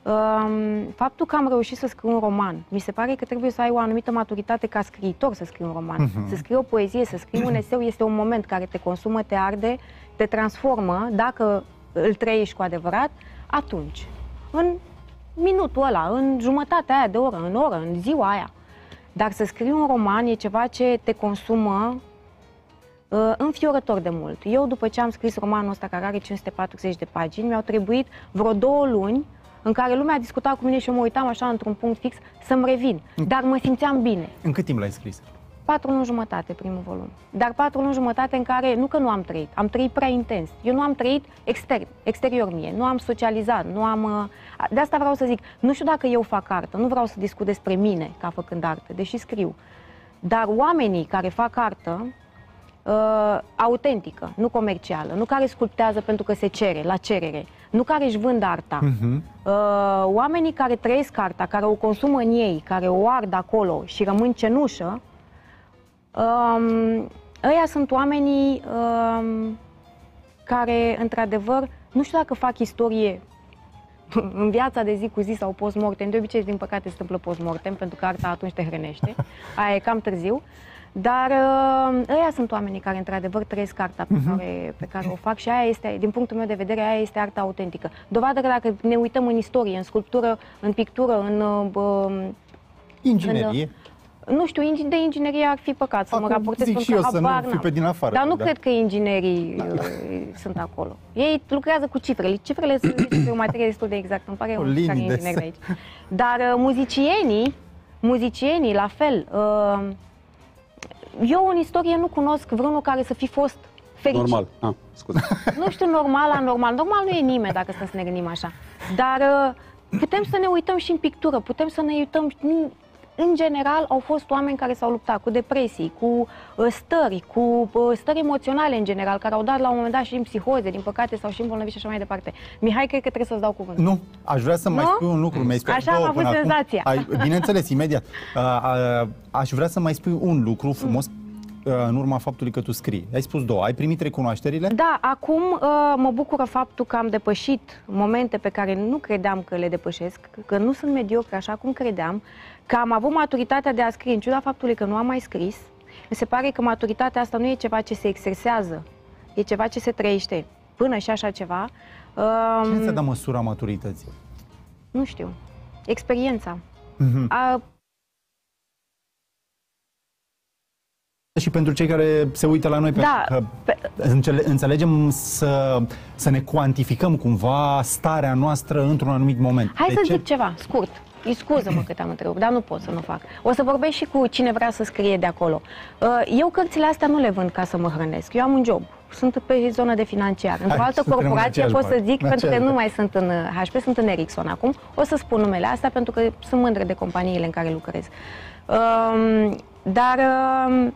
Um, faptul că am reușit să scriu un roman, mi se pare că trebuie să ai o anumită maturitate ca scriitor să scrii un roman. Să scrii o poezie, să scrii un eseu este un moment care te consumă, te arde, te transformă, dacă îl trăiești cu adevărat, atunci, în minutul ăla, în jumătatea aia de oră, în oră, în ziua aia. Dar să scrii un roman e ceva ce te consumă uh, înfiorător de mult. Eu, după ce am scris romanul ăsta, care are 540 de pagini, mi-au trebuit vreo două luni în care lumea discuta cu mine și eu mă uitam așa într-un punct fix să-mi revin. Dar mă simțeam bine. În cât timp l-ai scris? Patru luni jumătate, primul volum. Dar patru luni jumătate în care, nu că nu am trăit, am trăit prea intens. Eu nu am trăit extern, exterior mie, nu am socializat, nu am... uh, De asta vreau să zic, nu știu dacă eu fac artă, nu vreau să discut despre mine ca făcând artă, deși scriu. Dar oamenii care fac artă, uh, autentică, nu comercială, nu care sculptează pentru că se cere, la cerere, nu care își vând arta. Uh, oamenii care trăiesc arta, care o consumă în ei, care o ard acolo și rămân cenușă, um, ăia sunt oamenii um, care, într-adevăr, nu știu dacă fac istorie <laughs> în viața de zi cu zi sau post-mortem. De obicei, din păcate, se întâmplă post-mortem, pentru că arta atunci te hrănește. Aia e cam târziu. Dar uh, ăia sunt oamenii care, într-adevăr, trăiesc arta pe, care, pe care o fac și aia este, din punctul meu de vedere, aia este arta autentică. Dovadă că dacă ne uităm în istorie, în sculptură, în pictură, în... Uh, Inginerie. nu știu, ingi- de inginerie ar fi păcat să mă Acum raportez zic pentru și că eu să nu habar fiu n-am. pe din afară, Dar nu da. cred că inginerii uh, sunt acolo. Ei lucrează cu cifrele. Cifrele sunt <coughs> este o materie destul de exactă. Îmi pare Cu un linii care de inginer de set. aici. Dar uh, muzicienii, muzicienii, la fel. Uh, eu în istorie nu cunosc vreunul care să fi fost fericit. Normal. Ah, scuze. Nu știu, normal, anormal. Normal nu e nimeni dacă stăm să ne gândim așa. Dar uh, putem să ne uităm și în pictură, putem să ne uităm... În general, au fost oameni care s-au luptat cu depresii, cu uh, stări, cu uh, stări emoționale în general, care au dat la un moment dat și în psihoze, din păcate, sau și îmbolnăviți și așa mai departe. Mihai, cred că trebuie să-ți dau cuvântul. Nu, aș vrea să mai Nu? spui un lucru. Mi-ai spus Așa am două avut până acum. senzația. Ai, bineînțeles, imediat. A, a, aș vrea să mai spui un lucru frumos a, în urma faptului că tu scrii. Ai spus două. Ai primit recunoașterile? Da, acum uh, mă bucură faptul că am depășit momente pe care nu credeam că le depășesc, că nu sunt mediocre așa cum credeam, că am avut maturitatea de a scrie, în ciuda faptului că nu am mai scris. Mi se pare că maturitatea asta nu e ceva ce se exersează, e ceva ce se trăiește până și așa ceva. Ce Um, se dă măsura maturității? nu știu, experiența. Mhm. A, Și pentru cei care se uită la noi, Da, pentru că pe- înțele- înțelegem să, să ne cuantificăm cumva starea noastră într-un anumit moment. Hai De să ce? zic ceva, scurt. Îi scuză-mă că te-am întrerupt, dar nu pot să nu fac. O să vorbesc și cu cine vrea să scrie de acolo. Uh, Eu cărțile astea nu le vând ca să mă hrănesc. Eu am un job. Sunt pe zonă de financiar. Într-o Hai, altă suntem în corporație aceeași pot să parte. zic, În pentru că aceeași nu parte. mai sunt în uh, HP, sunt în Ericsson acum. O să spun numele astea pentru că sunt mândră de companiile în care lucrez. Um, Dar um,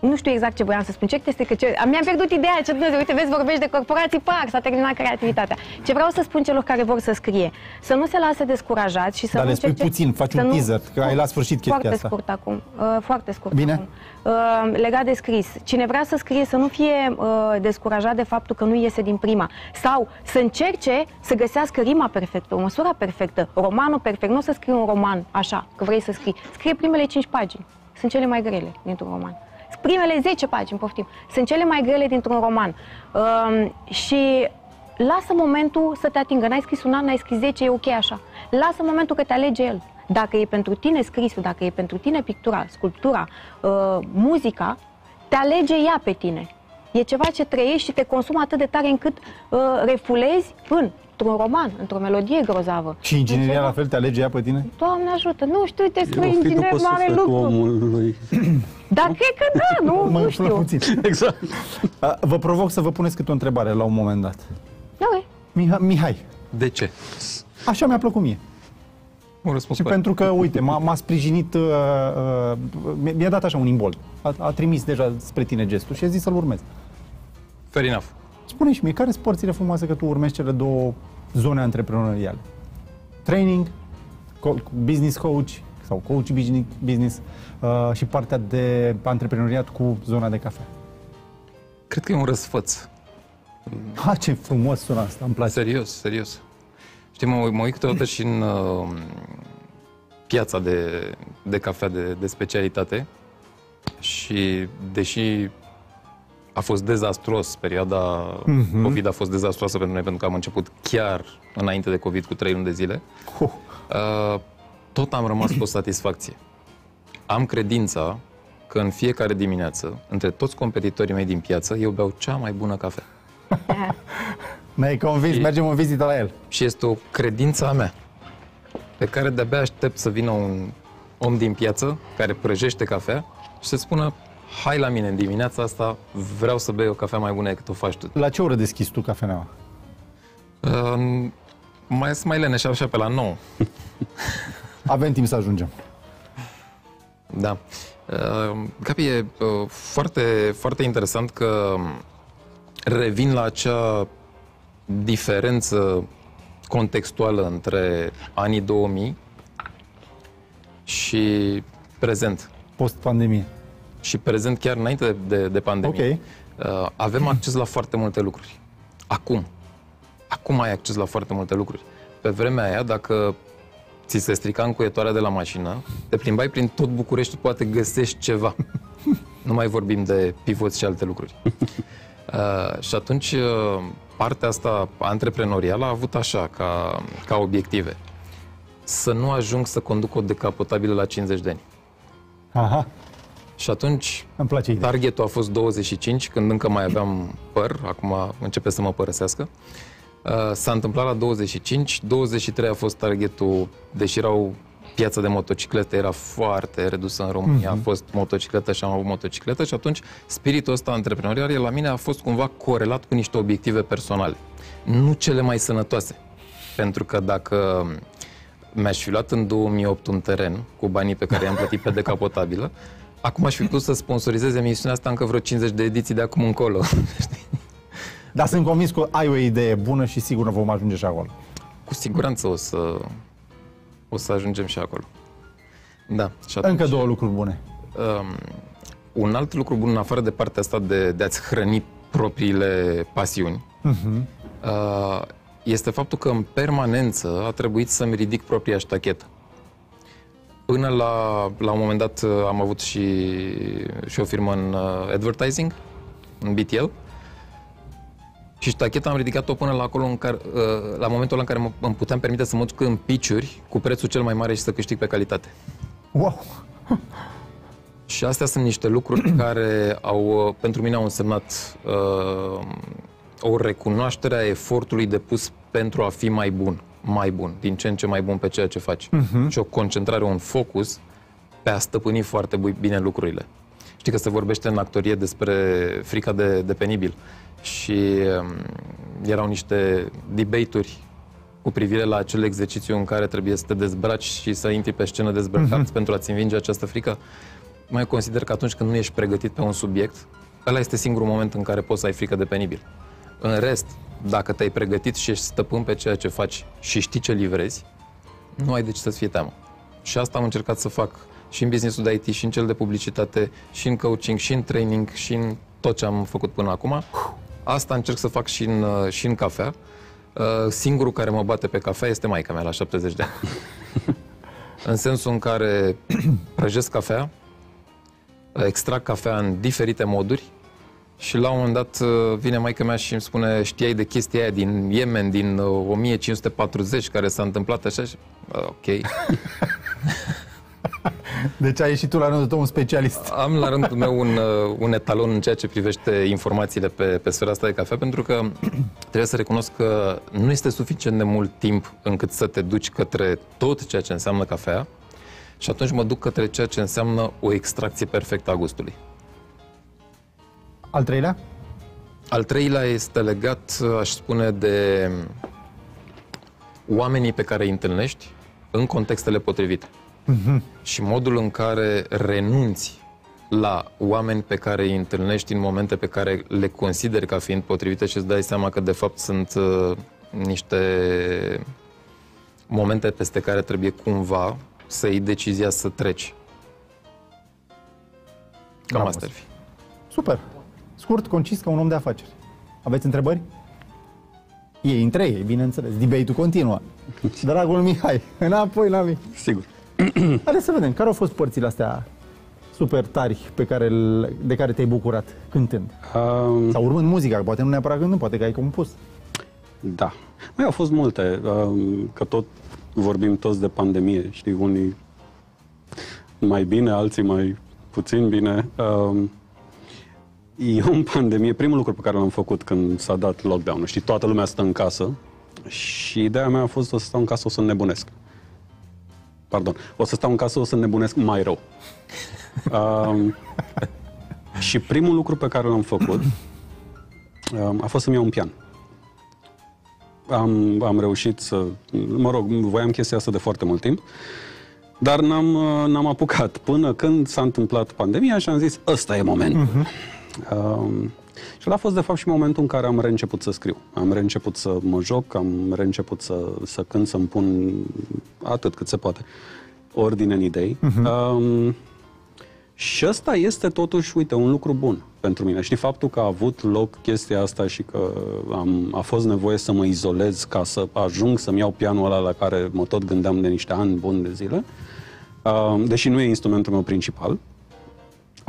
nu știu exact ce voiam să spun. Ce este că ce... Mi-am pierdut ideea. Ce Dumnezeu, uite, vezi, vorbești de corporații, pac, s-a terminat creativitatea. Ce vreau să spun celor care vor să scrie, să nu se lase descurajați și să Dar nu le spui încerce- puțin, faci să un nu- teaser, că ai la sfârșit chestia foarte asta. scurt acum, uh, foarte scurt Bine. acum. Uh, legat de scris, cine vrea să scrie să nu fie uh, descurajat de faptul că nu iese din prima sau să încerce să găsească rima perfectă, o măsura perfectă, romanul perfect, nu o să scrii un roman așa, că vrei să scrii. Scrie primele 5 pagini, sunt cele mai grele dintr-un roman. Primele 10 pagini, poftim, sunt cele mai grele dintr-un roman. Uh, și lasă momentul să te atingă. N-ai scris un an, n-ai scris 10, e ok așa. Lasă momentul că te alege el. Dacă e pentru tine scrisul, dacă e pentru tine pictura, sculptura, uh, muzica, te alege ea pe tine. E ceva ce trăiești și te consumă atât de tare încât uh, refulezi în într-un roman, într-o melodie grozavă. Și ingineria E ceva- la fel te alege ea pe tine? Doamne ajută, nu știu, te Eu scrie fi inginer după mare sufletul lucru. omului. <clears throat> Dar cred că da, nu, <laughs> Mă nu umflă știu. puțin. <laughs> Exact. A, Vă provoc să vă puneți câte o întrebare la un moment dat. Ok. Mihai, Mihai De ce? așa mi-a plăcut mie. Un răspuns Și corect. pentru că, uite, m-a, m-a sprijinit, uh, uh, mi- mi-a dat așa un imbol. A, a trimis deja spre tine gestul și a zis să-l urmez. Fair enough. Spune și mie, care sunt părțile frumoase că tu urmezi cele două zone antreprenoriale? Training, co- business coach sau coach business, business uh, și partea de antreprenoriat cu zona de cafea. Cred că e un răsfăț. Ha, ce frumos sună asta, îmi place. Serios, serios. Știi, mă, mă uit câteodată și în uh, piața de, de cafea de, de specialitate și deși a fost dezastruos, perioada Mhm. COVID a fost dezastruoasă pentru noi, pentru că am început chiar înainte de COVID cu trei luni de zile, Oh, uh, tot am rămas cu o satisfacție. Am credința că în fiecare dimineață, între toți competitorii mei din piață, eu beau cea mai bună cafea. ne-ai convins, Și- mergem în vizită la el. Și este o credință a mea, pe care de-abia aștept să vină un om din piață care prăjește cafea și să spună hai la mine în dimineața asta, vreau să bei o cafea mai bună decât o faci tu. La ce oră deschizi tu cafeneaua? Uh, mai sunt mai leneș așa pe la 9. <laughs> Avem timp să ajungem. Da. Uh, Capi, e uh, foarte, foarte interesant că revin la acea diferență contextuală între anii 2000 și prezent. Post-pandemie. Și prezent chiar înainte de, de, de pandemie. Ok. Uh, avem acces la foarte multe lucruri. Acum. Acum ai acces la foarte multe lucruri. Pe vremea aia, dacă ți se strica încuietoarea de la mașină, te plimbai prin tot București, poate găsești ceva. <laughs> nu mai vorbim de pivoți și alte lucruri. <laughs> Uh, și atunci, uh, partea asta antreprenorială a avut așa, ca, ca obiective. Să nu ajung să conduc o decapotabilă la 50 de ani. Aha, Și atunci îmi place ideea. Targetul a fost 25, când încă mai aveam păr, acum începe să mă părăsească. Uh, S-a întâmplat la 25, 23 a fost targetul, deși erau piața de motociclete era foarte redusă în România. Mm-hmm. A fost motocicletă și am avut motocicletă și atunci spiritul ăsta antreprenorial la mine a fost cumva corelat cu niște obiective personale. Nu cele mai sănătoase. Pentru că dacă mi-aș fi luat în 2008 un teren cu banii pe care i-am plătit pe <laughs> decapotabilă, acum aș fi putut să sponsorizez emisiunea asta încă vreo 50 de ediții de acum încolo. <laughs> Dar sunt convins că ai o idee bună și sigur vom ajunge și acolo. Cu siguranță o să, o să ajungem și acolo. Da. Și atunci, Încă două lucruri bune. Um, un alt lucru bun, în afară de partea asta de, de a-ți hrăni propriile pasiuni, uh-huh. uh, este faptul că în permanență a trebuit să-mi ridic propria ștachetă. Până la, la un moment dat am avut și, și o firmă în uh, advertising, în BTL, și ștacheta am ridicat-o până la acolo în care, uh, la momentul în care mă, îmi puteam permite să mă duc în piciuri cu prețul cel mai mare și să câștig pe calitate. Wow! <laughs> și astea sunt niște lucruri <clears throat> care au, uh, pentru mine au însemnat uh, o recunoaștere a efortului depus pentru a fi mai bun, mai bun, din ce în ce mai bun pe ceea ce faci. Uh-huh. Și o concentrare, un focus pe a stăpâni foarte bine lucrurile. Știi că se vorbește în actorie despre frica de, de penibil și um, erau niște debate-uri cu privire la acel exercițiu în care trebuie să te dezbraci și să intri pe scenă dezbrăcat uh-huh. pentru a-ți învinge această frică. Mai consider că atunci când nu ești pregătit pe un subiect, ăla este singurul moment în care poți să ai frică de penibil. În rest, dacă te-ai pregătit și ești stăpân pe ceea ce faci și știi ce livrezi, nu ai de ce să-ți fie teamă. Și asta am încercat să fac și în businessul de IT, și în cel de publicitate, și în coaching, și în training, și în tot ce am făcut până acum. Asta încerc să fac și în, uh, și în cafea. Uh, singurul care mă bate pe cafea este maica mea la 70 de ani. <laughs> în sensul în care <clears throat> prăjesc cafea, extrag cafea în diferite moduri, și la un moment dat uh, vine maica mea și îmi spune, știai de chestia aia din Yemen, din 1540, uh, care s-a întâmplat așa? Și, uh, ok. <laughs> Deci ai ieșit tu la rândul tău un specialist. Am la rândul meu un, un etalon în ceea ce privește informațiile pe, pe sfera asta de cafea, pentru că <clears throat> trebuie să recunosc că nu este suficient de mult timp încât să te duci către tot ceea ce înseamnă cafea și atunci mă duc către ceea ce înseamnă o extracție perfectă a gustului. Al treilea? Al treilea este legat, aș spune, de oamenii pe care îi întâlnești în contextele potrivite. Uh-huh. Și modul în care renunți la oameni pe care îi întâlnești în momente pe care le consideri ca fiind potrivite și îți dai seama că de fapt sunt uh, niște momente peste care trebuie cumva să iei decizia să treci. Cam asta ar fi. Super scurt, concis, ca un om de afaceri. Aveți întrebări? Ei între ei, bineînțeles. Debate-ul continuă. <laughs> Dragul Mihai, înapoi la mine. Sigur. <clears throat> Haideți să vedem, care au fost părțile astea super tari pe care, de care te-ai bucurat cântând? Um... Sau urmând muzica, poate nu neapărat cântând, poate că ai compus. Da. Mai au fost multe, um, că tot vorbim toți de pandemie, știi, unii mai bine, alții mai puțin bine. Um, <laughs> Eu în pandemie, primul lucru pe care l-am făcut când s-a dat lockdown, știi, toată lumea stă în casă și ideea mea a fost o să stau în casă, o să nebunesc. Pardon, o să stau în casă, o să nebunesc mai rău. <laughs> um, și primul lucru pe care l-am făcut um, a fost să-mi iau un pian. Am, am reușit să... Mă rog, voiam chestia asta de foarte mult timp, dar n-am, n-am apucat până când s-a întâmplat pandemia și am zis, ăsta e momentul. Uh-huh. Um, și ăla a fost, de fapt, și momentul în care am reînceput să scriu. Am reînceput să mă joc, am reînceput să, să cânt, să-mi pun atât cât se poate ordine în idei. Uh-huh. Um, și ăsta este totuși, uite, un lucru bun pentru mine. Știi, faptul că a avut loc chestia asta și că am, a fost nevoie să mă izolez ca să ajung să-mi iau pianul ăla la care mă tot gândeam de niște ani buni de zile, uh, deși nu e instrumentul meu principal,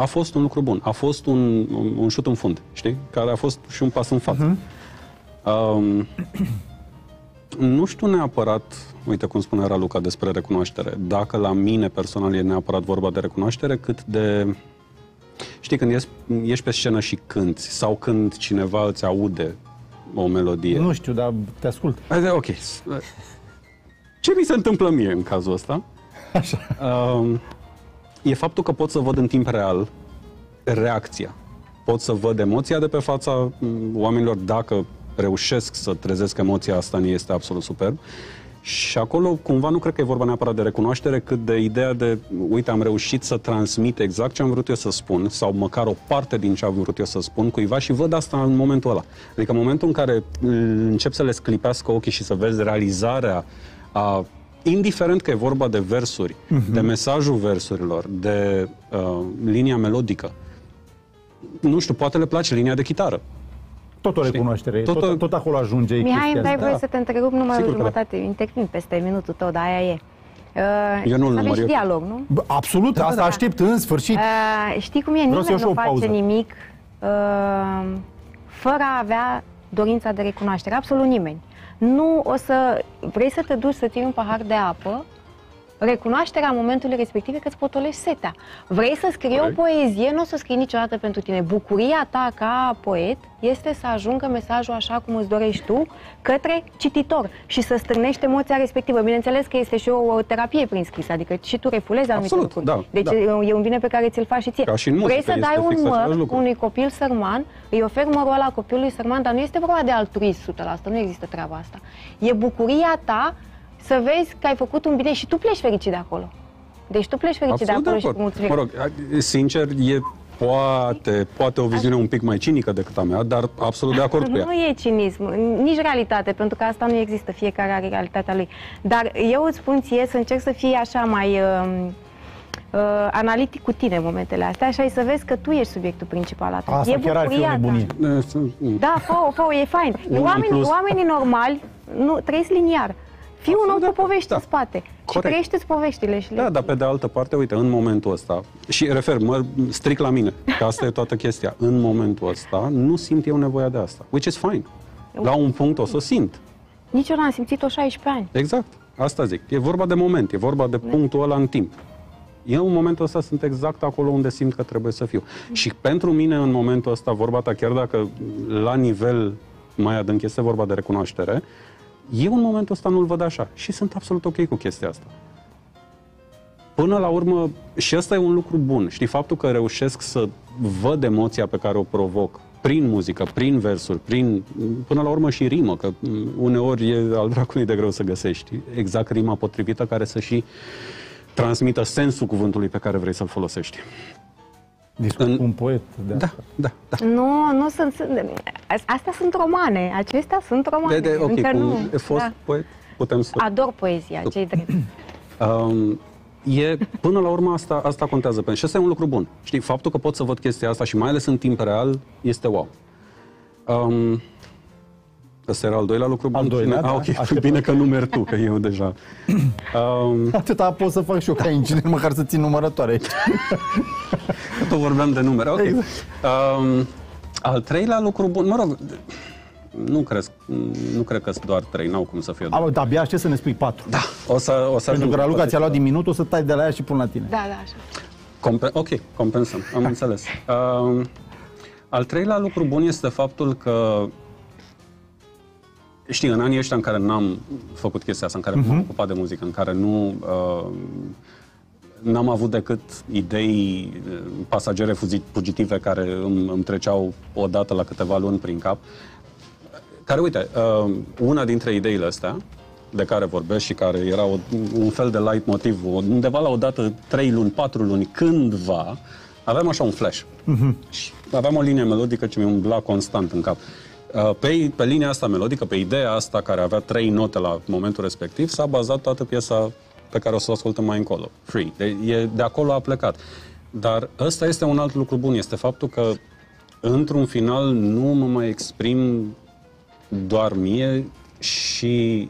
a fost un lucru bun. A fost un, un, un șut în fund, știi? Care a fost și un pas în față. Uh-huh. Um, <clears throat> nu știu neapărat, uite cum spunea Raluca despre recunoaștere, dacă la mine personal e neapărat vorba de recunoaștere, cât de... Știi, când ești, ești pe scenă și cânti, sau când cineva îți aude o melodie. Nu știu, dar te ascult. Ok. Ce mi se întâmplă mie în cazul ăsta? Așa. Uh, e faptul că pot să văd în timp real reacția. Pot să văd emoția de pe fața mm, oamenilor dacă reușesc să trezesc emoția asta, nu este absolut superb. Și acolo, cumva, nu cred că e vorba neapărat de recunoaștere, cât de ideea de, uite, am reușit să transmit exact ce am vrut eu să spun, sau măcar o parte din ce am vrut eu să spun cuiva și văd asta în momentul ăla. Adică în momentul în care încep să le sclipească ochii și să vezi realizarea a indiferent că e vorba de versuri, uh-huh. de mesajul versurilor, de uh, linia melodică, nu știu, poate le place linia de chitară. Tot o recunoaștere, tot, tot, tot acolo ajunge Mihai, îmi dai voie da. să te întrerup numai o jumătate, da. intervin peste minutul tău, dar aia e. Uh, eu nu-l număr. dialog, nu? B- absolut, da, asta da. aștept în sfârșit. Uh, știi cum e? Nimeni nu face pauză. nimic uh, fără a avea dorința de recunoaștere. Absolut nimeni. Nu o să vrei să te duci să ții un pahar de apă recunoașterea momentului respectiv că îți potolești setea. Vrei să scrii Corect. o poezie, nu o să scrii niciodată pentru tine. Bucuria ta ca poet este să ajungă mesajul așa cum îți dorești tu către cititor și să stârnești emoția respectivă. Bineînțeles că este și o, o terapie prin scris, adică și tu refulezi anumite Absolut, lucruri. Da, deci da. e un bine pe care ți-l faci și ție. Ca și în Vrei să dai un măr unui copil sărman, îi oferi mărul ăla copilului sărman, dar nu este vorba de altruism 100%, nu există treaba asta. E bucuria ta să vezi că ai făcut un bine și tu pleci fericit de acolo. Deci tu pleci fericit Absolut de acolo de și cu mulțumire. Mă rog, sincer, e poate, poate o viziune un pic mai cinică decât a mea, dar absolut de acord cu ea. <laughs> Nu e cinism, nici realitate, pentru că asta nu există, fiecare are realitatea lui. Dar eu îți spun ție să încerc să fii așa mai uh, uh, analitic cu tine în momentele astea și să vezi că tu ești subiectul principal atunci. Asta e chiar ar fi o nebunie. Da, fă-o, fă e fain. Oamenii, oamenii normali nu, trăiesc liniar. Fii un om cu povești da. în spate. Corect. Și trăiește-ți poveștile. Și da, dar pe de altă parte, uite, în momentul ăsta, și refer, mă stric la mine, că asta e toată chestia, <laughs> în momentul ăsta nu simt eu nevoia de asta, which is fine. La un punct o să o simt. Nici eu n-am simțit-o 16 ani. Exact, asta zic. E vorba de moment, e vorba de punctul ăla în timp. Eu în momentul ăsta sunt exact acolo unde simt că trebuie să fiu. Și pentru mine în momentul ăsta, vorba ta, chiar dacă la nivel mai adânc este vorba de recunoaștere, eu în momentul ăsta nu-l văd așa și sunt absolut ok cu chestia asta. Până la urmă, și ăsta e un lucru bun, știi, faptul că reușesc să văd emoția pe care o provoc prin muzică, prin versuri, prin, până la urmă și rimă, că uneori e al dracului de greu să găsești exact rima potrivită care să și transmită sensul cuvântului pe care vrei să-l folosești. Discut în... cu un poet de da, da, da. Nu, nu sunt, sunt... Astea sunt romane, acestea sunt romane. De, de, ok, Încă nu. e fost da. poet, putem să... Ador poezia, cei drept. <clears throat> Um, e, până la urmă, asta, asta contează pentru Și asta e un lucru bun. Știi, faptul că pot să văd chestia asta și mai ales în timp real, este wow. Um, Ăsta era al doilea lucru bun? Al doilea, ah, da. ok. Aștept <laughs> Bine că numeri tu, că eu deja... <laughs> Um... Atâta pot să fac și eu ca inginer, măcar să țin numărătoare aici. <laughs> Tot vorbeam de numere, ok. Exact. Um, al treilea lucru bun, mă rog, nu cred, nu cred că sunt doar trei, n-au cum să fie doar. Da, abia aștept să ne spui patru. Da, o să, o să Pentru că Raluca ți-a luat din minut, o să tai de la ea și pun la tine. Da, da, așa. Compe- ok, compensăm, am înțeles. Uh, al treilea lucru bun este faptul că Știi, în anii ăștia în care n-am făcut chestia asta, în care uh-huh. m-am mhm. ocupat de muzică, în care nu uh, n-am avut decât idei uh, pasagere fugitive care îmi, îmi treceau o dată la câteva luni prin cap, care, uite, uh, una dintre ideile astea, de care vorbesc și care era o, un fel de light motiv, undeva la o dată, trei luni, patru luni, cândva, aveam așa un flash. Uh-huh. Și aveam o linie melodică ce mi umbla constant în cap. Uh, pe, pe linia asta melodică, pe ideea asta care avea trei note la momentul respectiv, s-a bazat toată piesa pe care o să o ascultăm mai încolo. Free. De, e, de acolo a plecat. Dar ăsta este un alt lucru bun, este faptul că într-un final nu mă mai exprim doar mie și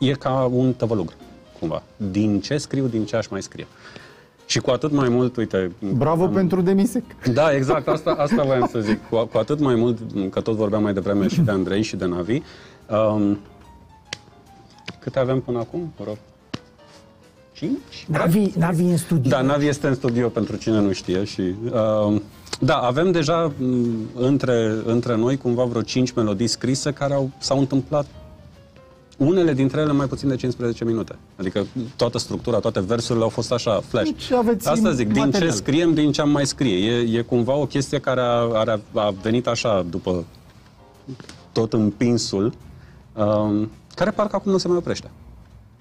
e ca un tăvălug, cumva. Din ce scriu, din ce aș mai scrie. Și cu atât mai mult, uite... Bravo am... pentru Demisec. Da, exact, asta, asta voiam să zic. Cu, cu atât mai mult, că tot vorbeam mai devreme și de Andrei și de Navi. Um, câte avem până acum? Vă rog. Cinci? Navi, Navi în studio. Da, Navi este în studio pentru cine nu știe și... Uh, da, avem deja între, între noi cumva vreo cinci melodii scrise care au, s-au întâmplat Unele dintre ele mai puțin de 15 minute. Adică toată structura, toate versurile au fost așa, flash. Deci aveți Asta zic, din material. ce scriem, din ce am mai scrie. E, e cumva o chestie care a, are, a venit așa după tot împinsul, um, care parcă acum nu se mai oprește.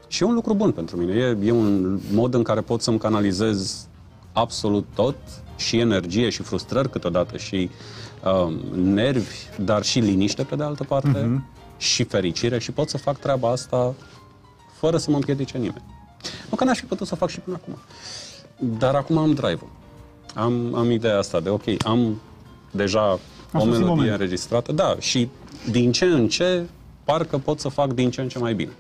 Și e un lucru bun pentru mine. E, e un mod în care pot să-mi canalizez absolut tot, și energie, și frustrări câteodată, și um, nervi, dar și liniște pe de altă parte, și fericire, și pot să fac treaba asta fără să mă împiedice nimeni. Nu că n-aș fi putut să o fac și până acum. Dar acum am drive-ul. Am, am ideea asta de, ok, am deja o sosit melodie momentul. înregistrată, da, și din ce în ce, parcă pot să fac din ce în ce mai bine.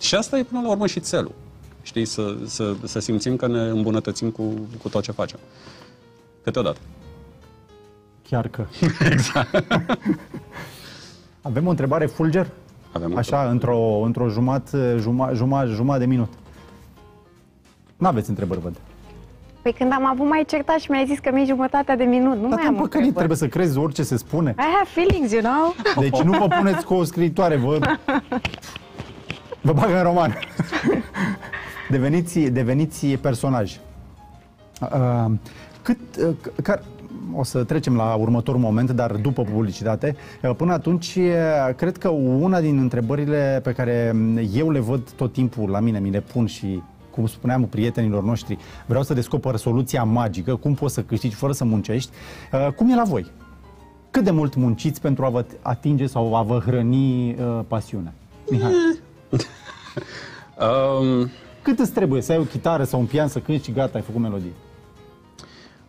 Și asta e până la urmă și țelul. Știi, să, să, să simțim că ne îmbunătățim cu, cu tot ce facem. Câteodată. Chiar că. <laughs> Exact. <laughs> Avem o întrebare fulger? Avem o Așa, într-o, într-o jumătate juma, juma, juma de minut. N-aveți întrebări, văd. Păi când am avut mai certat și mi-ai zis că mi-e jumătatea de minut, nu Dar mai te-am am păcălit, întrebări. trebuie să crezi orice se spune. I have feelings, you know? Deci nu vă puneți cu o scriitoare, vă... Vă bagă în roman. deveniți, deveniți personaj. Uh, cât, uh, care, o să trecem la următorul moment, dar după publicitate. Uh, Până atunci, uh, cred că una din întrebările pe care eu le văd tot timpul la mine, mi le pun și cum spuneam prietenilor noștri, vreau să descoper soluția magică, cum poți să câștigi fără să muncești. Uh, Cum e la voi? Cât de mult munciți pentru a vă atinge sau a vă hrăni uh, pasiunea? Mihai, <laughs> Um, cât îți trebuie să ai o chitară sau un pian să cânti și gata, ai făcut melodie?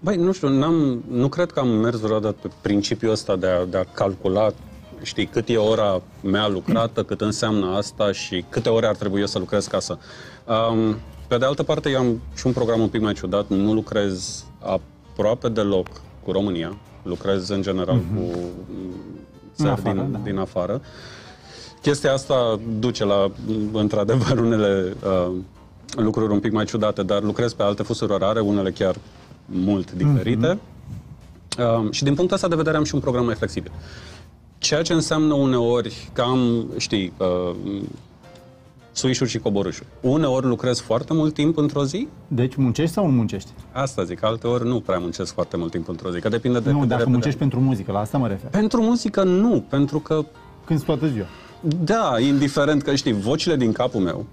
Băi, nu știu, n-am, nu cred că am mers vreodată pe principiul ăsta de a, de a calcula, știi, cât e ora mea lucrată, cât înseamnă asta și câte ore ar trebui eu să lucrez ca să... Um, pe de altă parte, eu am și un program un pic mai ciudat, nu lucrez aproape deloc cu România, lucrez în general cu țări afară, din, da. din afară. Chestia asta duce la, într-adevăr, unele uh, lucruri un pic mai ciudate, dar lucrez pe alte fusuri orare, unele chiar mult diferite. Uh, și din punctul ăsta de vedere am și un program mai flexibil. Ceea ce înseamnă uneori că am, știi, uh, suișuri și coborâșuri. Uneori lucrez foarte mult timp într-o zi, Deci muncești sau nu muncești? asta zic, alteori nu prea muncesc foarte mult timp într-o zi, că depinde de nu, cât de dacă repede- muncești pentru muzică, la asta mă refer. Pentru muzică nu, pentru că Când toată ziua. Da, indiferent că știi, vocile din capul meu.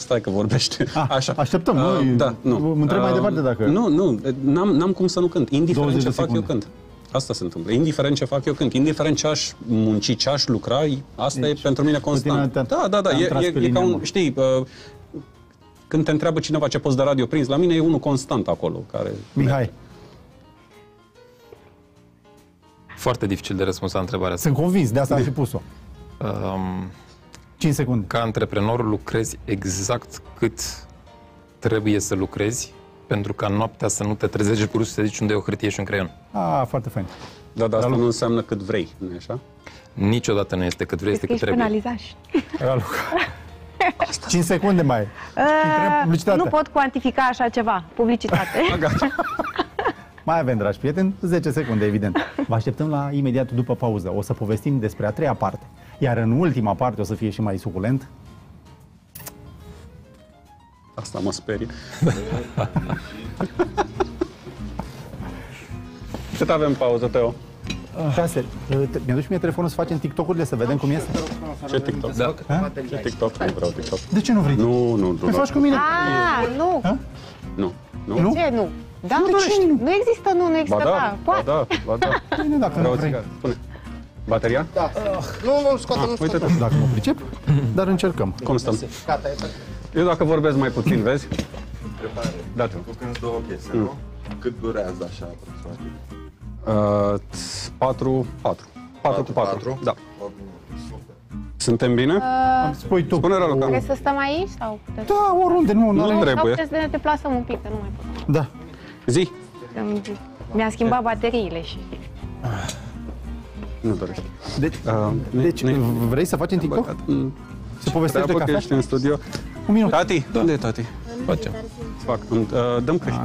Stai că vorbește. Ah, așteptăm, Uh, nu? da, nu. Mă întreb mai Uh, departe dacă- Nu, nu, n-am, n-am cum să nu cânt. Indiferent 20 ce de fac eu secunde. cânt. Asta se întâmplă. Indiferent ce fac eu cânt, indiferent ce aș munci, ce aș lucra, asta Deci, e pentru mine constant. te-am- Da, da, da, te-am e, tras e, pe e linia, ca un, mă. știi, uh, când te întreabă cineva ce post de radio prins, la mine e unul constant acolo, care... Mihai, Foarte dificil de răspuns la întrebarea asta. sunt convins, de asta am și pus-o. Um, 5 secunde. ca antreprenor lucrezi exact cât trebuie să lucrezi pentru ca noaptea să nu te trezești brusc și să zici unde e o hârtie și un creion. Ah, foarte fain. Da, dar asta nu înseamnă cât vrei, nu așa? Niciodată nu este cât vrei, este Crezi că cât ești trebuie. penalizaș. Raluca. 5 secunde mai. Întreb Uh, publicitatea. nu pot cuantifica așa ceva. Publicitate. <laughs> Mai avem, dragi prieteni, 10 secunde, evident. Vă așteptăm la imediat după pauză. O să povestim despre a treia parte. Iar în ultima parte o să fie și mai suculent. Asta mă sperie. <laughs> Cât avem pauză, Teo? Șase. Mi-aduci mie telefonul să facem TikTok-urile, să vedem cum iese? Ce TikTok? Da. Ce TikTok? Nu vreau TikTok. De ce nu vrei? Nu, nu, Păi nu. faci cu mine? Ah, nu. Nu. Nu? Nu? Ce nu? Da, Nu nu, dorești. nu, nu există nu, nu Ba există da, da. ba Poate. da, ba da. Bine, dacă Vreau nu o vrei. țigară. Spune. Bateria? Da. Nu, nu, scoate, nu Uite scoate. tu. Dacă mă pricep, dar încercăm. Cum stăm? Gata, e Eu dacă vorbesc mai puțin, vezi? Da, tu. Tu cânti două piese, nu? Cât durează așa aproximativ? Uh, 4, 4. 4 cu 4. patru? Da. Opt minute. Super. Suntem bine? Spui tu. Spune, Raluca. Trebuie să stăm aici sau puteți? Da, oriunde, nu, nu. Nu Sau trebuie. puteți să ne deplasăm un pic, că nu mai pot. Da. Zi. Îmi- Mi-a schimbat bateriile și... Nu dorești. Deci, Uh, deci vrei să facem TikTok? Să povestești de Treabă că cafea? ești în studio. Un minut. Tati, unde e tati? Facem. Fac. Uh, dăm căști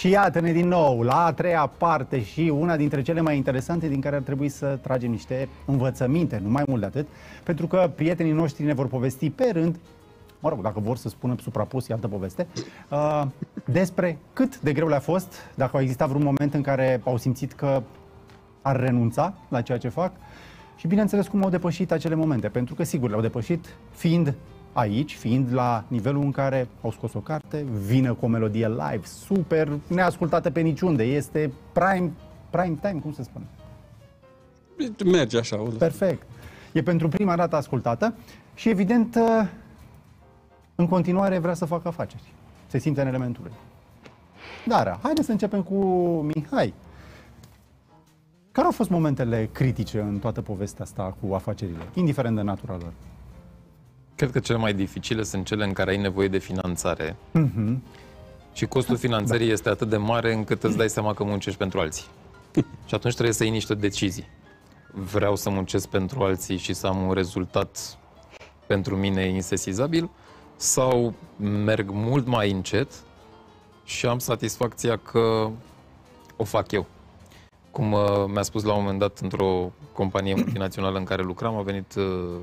Și iată-ne din nou la a treia parte și una dintre cele mai interesante din care ar trebui să tragem niște învățăminte, nu mai mult de atât, pentru că prietenii noștri ne vor povesti pe rând, mă rog, dacă vor să spună suprapus, e altă poveste, uh, despre cât de greu le-a fost, dacă au existat vreun moment în care au simțit că ar renunța la ceea ce fac și bineînțeles cum au depășit acele momente, pentru că sigur le-au depășit fiind aici, fiind la nivelul în care au scos o carte, vină cu o melodie live, super, neascultată pe niciunde, este prime, prime time, cum se spune? Merge așa. O... Perfect. E pentru prima dată ascultată și evident în continuare vrea să facă afaceri. Se simte în elementul lui. Dar, haideți să începem cu Mihai. Care au fost momentele critice în toată povestea asta cu afacerile, indiferent de natura lor? Cred că cele mai dificile sunt cele în care ai nevoie de finanțare. Uh-huh. Și costul finanțării da. este atât de mare încât îți dai seama că muncești pentru alții. <laughs> și atunci trebuie să iei niște decizii. Vreau să muncesc pentru alții și să am un rezultat pentru mine insesizabil sau merg mult mai încet și am satisfacția că o fac eu. Cum uh, mi-a spus la un moment dat într-o companie multinațională în care lucram, a venit uh,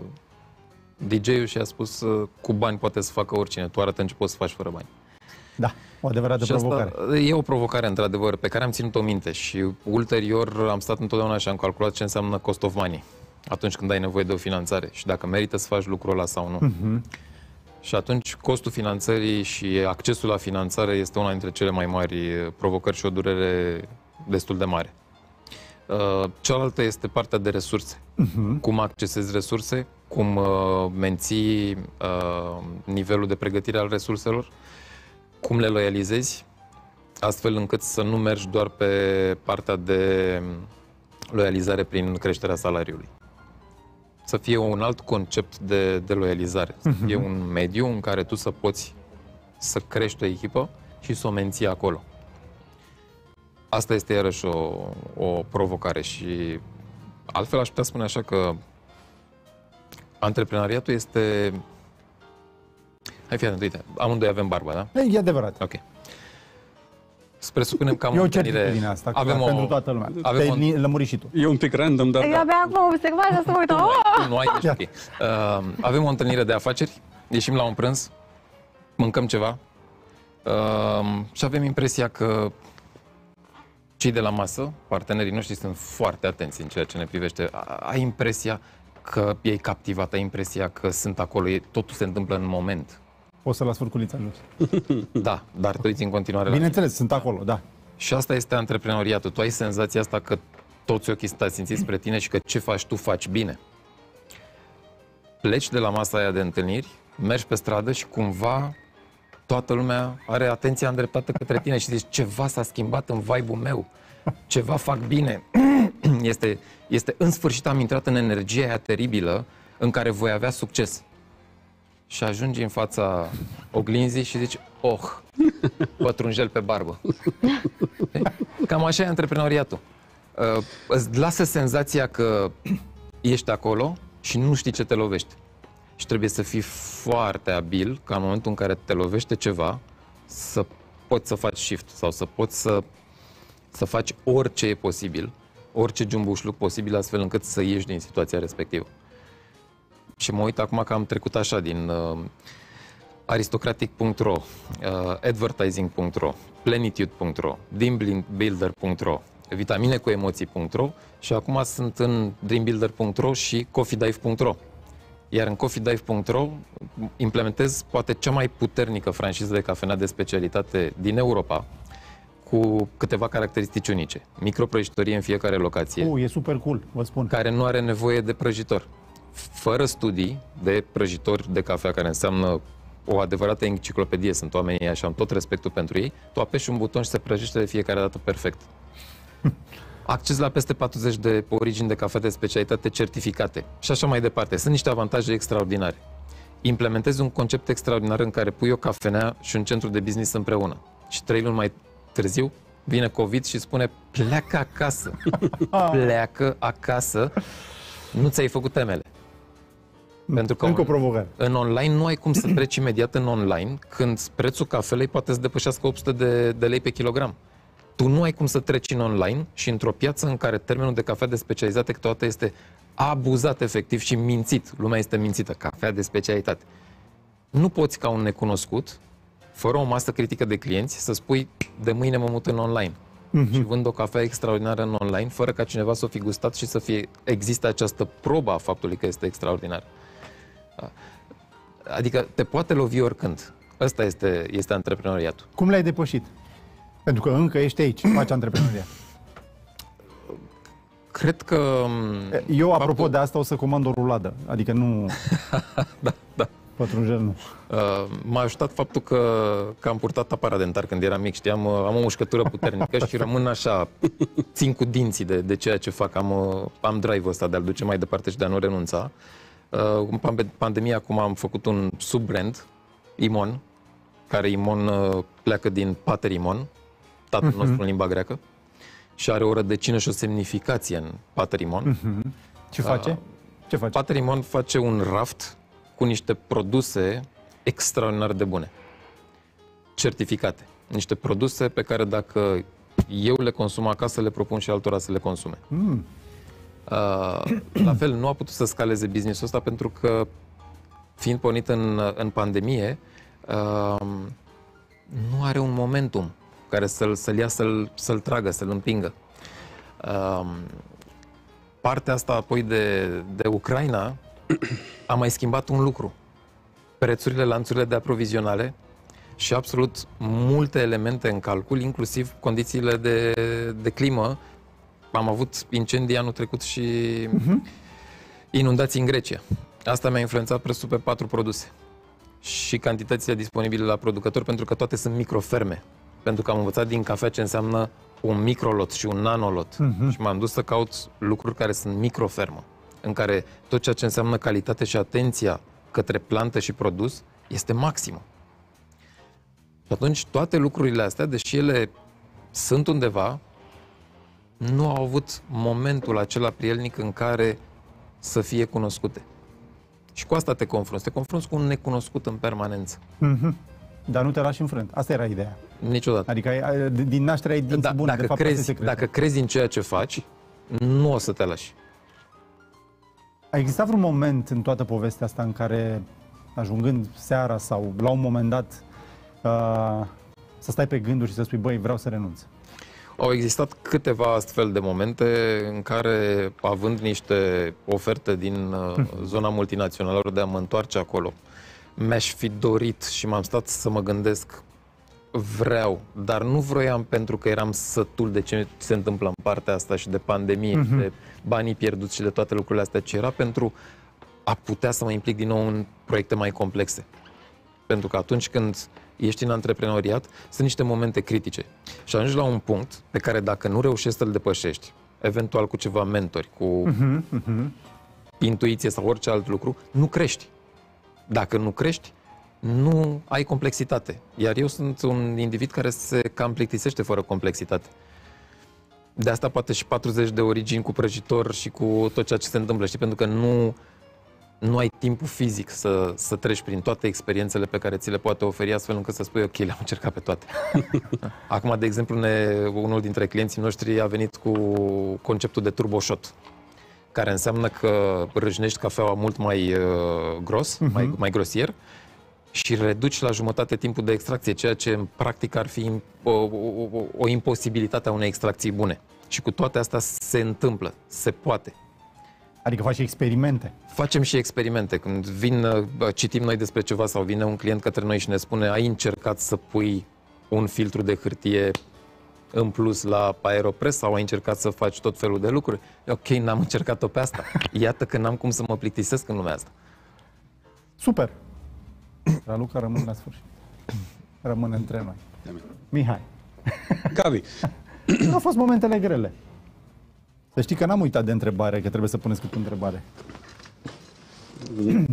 DJ-ul și a spus uh, cu bani poate să facă oricine, tu arată ce poți să faci fără bani. Da, o adevărată și provocare. Asta e o provocare, într-adevăr, pe care am ținut-o minte și ulterior am stat întotdeauna și am calculat ce înseamnă cost of money atunci când ai nevoie de o finanțare și dacă merită să faci lucrul ăla sau nu. Uh-huh. Și atunci costul finanțării și accesul la finanțare este una dintre cele mai mari provocări și o durere destul de mare. Uh, cealaltă este partea de resurse. Uh-huh. Cum accesezi resurse, cum uh, menții uh, nivelul de pregătire al resurselor, cum le loializezi, astfel încât să nu mergi doar pe partea de loializare prin creșterea salariului. Să fie un alt concept de, de loializare, să uh-huh. fie un mediu în care tu să poți să crești o echipă și să o menții acolo. Asta este iarăși o, o provocare și altfel aș putea spune așa că antreprenariatul este... Hai fii atent, uite, amândoi avem barba, da? E adevărat. Ok. Spre supunem că am Eu o întâlnire... din asta, avem o... pentru toată lumea. Avem Te-ai o... lămurit și tu. E un pic random, dar... Eu da. abia acum observat și să mă uit. Nu, nu ai, deci ok. Uh, avem o întâlnire de afaceri, ieșim la un prânz, mâncăm ceva uh, și avem impresia că cei de la masă, partenerii noștri, sunt foarte atenți în ceea ce ne privește. Ai impresia că e captivat, ai impresia că sunt acolo, e, totul se întâmplă în moment. O să las furculița jos. <laughs> Da, dar tu în continuare Bineînțeles, sunt acolo, da. Și asta este antreprenoriatul. Tu ai senzația asta că toți ochii stau țințiți spre tine și că ce faci tu faci bine. Pleci de la masa aia de întâlniri, mergi pe stradă și cumva toată lumea are atenția îndreptată către tine și zici ceva s-a schimbat în vibe-ul meu, ceva fac bine. <clears throat> este, este în sfârșit am intrat în energia aia teribilă în care voi avea succes. Și ajungi în fața oglinzii și zici, oh, pătrunjel pe barbă. <laughs> Cam așa e antreprenoriatul. Uh, îți lasă senzația că ești acolo și nu știi ce te lovești și trebuie să fii foarte abil ca în momentul în care te lovește ceva să poți să faci shift sau să poți să, să faci orice e posibil, orice jumbușluc posibil astfel încât să ieși din situația respectivă. Și mă uit acum că am trecut așa din uh, aristocratic.ro, uh, advertising.ro, plenitude.ro, dreambuilder.ro, vitaminekuemoții.ro și acum sunt în dreambuilder.ro și coffeedive.ro. Iar în coffeedive.ro implementez poate cea mai puternică franciză de cafenea de specialitate din Europa, cu câteva caracteristici unice. Microprăjitorie în fiecare locație. Uh, e super cool, vă spun. Care nu are nevoie de prăjitor. Fără studii de prăjitori de cafea, care înseamnă o adevărată enciclopedie, sunt oamenii așa, am tot respectul pentru ei, tu apeși un buton și se prăjește de fiecare dată perfect. <laughs> acces la peste 40 de origini de cafea de specialitate certificate și așa mai departe. Sunt niște avantaje extraordinare. Implementezi un concept extraordinar în care pui o cafenea și un centru de business împreună. Și trei luni mai târziu vine COVID și spune pleacă acasă. pleacă acasă. Nu ți-ai făcut temele. Pentru că Încă o provocare. În online nu ai cum să treci imediat în online când prețul cafelei poate să depășească 800 de, de lei pe kilogram. tu nu ai cum să treci în online și într-o piață în care termenul de cafea de specialitate câteodată este abuzat efectiv și mințit. Lumea este mințită. Cafea de specialitate. Nu poți ca un necunoscut, fără o masă critică de clienți, să spui de mâine mă mut în online. Uh-huh. Și vând o cafea extraordinară în online, fără ca cineva să o fi gustat și să fie există această probă a faptului că este extraordinar. Adică te poate lovi oricând. Ăsta este, este antreprenoriatul. Cum l-ai depășit? Pentru că încă ești aici, faci antreprenoriat. Cred că... Eu, apropo faptul... de asta, o să comand o ruladă. Adică nu... <laughs> da, da. Pătrunjel nu. Uh, m-a ajutat faptul că, că am purtat aparat dentar când eram mic, știam, am o mușcătură puternică și rămân așa, țin cu dinții de, de ceea ce fac, am, am drive-ul ăsta de a-l duce mai departe și de a nu renunța. Uh, în pandemia acum am făcut un sub-brand, Imon, care Imon uh, pleacă din Pater Imon, tatăl uh-huh. nostru în limba greacă, și are o rădăcină și o semnificație în Pater Imon. Uh-huh. Ce face? Uh, Ce face? Pater Imon face un raft cu niște produse extraordinar de bune, certificate. Niște produse pe care dacă eu le consum acasă, le propun și altora să le consume. Mm. Uh, la fel, nu a putut să scaleze businessul ăsta pentru că, fiind pornit în, în pandemie, uh, nu are un momentum care să-l, să-l ia, să-l, să-l tragă, să-l împingă. Uh, partea asta apoi de, de Ucraina a mai schimbat un lucru. Prețurile, lanțurile de aprovizionare și absolut multe elemente în calcul, inclusiv condițiile de, de climă. Am avut incendii anul trecut și uh-huh. inundații în Grecia. Asta mi-a influențat prețul pe patru produse și cantitățile disponibile la producători, pentru că toate sunt microferme. Pentru că am învățat din cafea ce înseamnă un microlot și un nanolot. Uh-huh. Și m-am dus să caut lucruri care sunt microfermă în care tot ceea ce înseamnă calitate și atenția către plantă și produs este maximă. Și atunci toate lucrurile astea, deși ele sunt undeva, nu au avut momentul acela prielnic în care să fie cunoscute. Și cu asta te confrunți. Te confrunți cu un necunoscut în permanență. Mm-hmm. Dar nu te lași înfrânt. Asta era ideea. Niciodată. Adică ai, din naștere ai dinți da, bune. Dacă, de fapt, crezi, dacă crezi în ceea ce faci, nu o să te lași. A existat vreun moment în toată povestea asta în care, ajungând seara sau la un moment dat, uh, să stai pe gânduri și să spui, băi, vreau să renunț? Au existat câteva astfel de momente în care, având niște oferte din uh, <laughs> zona multinațională de a mă întoarce acolo, mi-aș fi dorit și m-am stat să mă gândesc vreau, dar nu vroiam pentru că eram sătul de ce se întâmplă în partea asta și de pandemie, uh-huh. de banii pierduți și de toate lucrurile astea, ci era pentru a putea să mă implic din nou în proiecte mai complexe. Pentru că atunci când ești în antreprenoriat, sunt niște momente critice. Și ajungi la un punct pe care dacă nu reușești să-l depășești, eventual cu ceva mentori, cu uh-huh, uh-huh. intuiție sau orice alt lucru, nu crești. Dacă nu crești, nu ai complexitate. Iar eu sunt un individ care se cam plictisește fără complexitate. De asta poate și 40 de origini cu prăjitor și cu tot ceea ce se întâmplă, știi? Pentru că nu, nu ai timpul fizic să, să treci prin toate experiențele pe care ți le poate oferi, astfel încât să spui, ok, le-am încercat pe toate. <laughs> Acum, de exemplu, ne, unul dintre clienții noștri a venit cu conceptul de turbo shot, care înseamnă că râșnești cafeaua mult mai uh, gros, uh-huh. mai, mai grosier, și reduci la jumătate timpul de extracție, ceea ce în practic ar fi o, o, o imposibilitate a unei extracții bune. Și cu toate astea se întâmplă, se poate. Adică faci experimente. Facem și experimente. Când vin, citim noi despre ceva sau vine un client către noi și ne spune ai încercat să pui un filtru de hârtie în plus la Aeropress sau ai încercat să faci tot felul de lucruri? Ok, n-am încercat-o pe asta. Iată că n-am cum să mă plictisesc în lumea asta. Super! Raluca rămân la sfârșit. Rămâne între noi. Mihai. Gabi. nu <clears throat> au fost momentele grele. Să știi că n-am uitat de întrebare, că trebuie să puneți câte întrebare.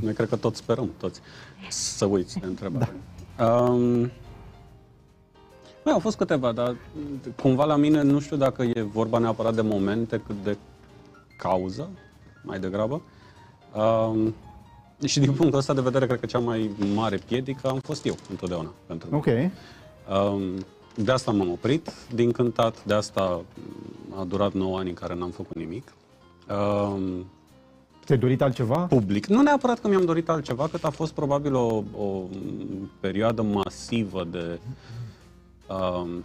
Noi cred că toți sperăm, toți, să uiți de întrebare. Da. Um, mai au fost câteva, dar cumva la mine nu știu dacă e vorba neapărat de momente, cât de cauză, mai degrabă. Um, și din punctul ăsta de vedere, cred că cea mai mare piedică am fost eu, întotdeauna, pentru Ok. Um, de asta m-am oprit din cântat, de asta a durat 9 ani în care n-am făcut nimic. Uh, Ți-ai dorit altceva? public. Nu neapărat că mi-am dorit altceva, cât a fost probabil o, o perioadă masivă de uh,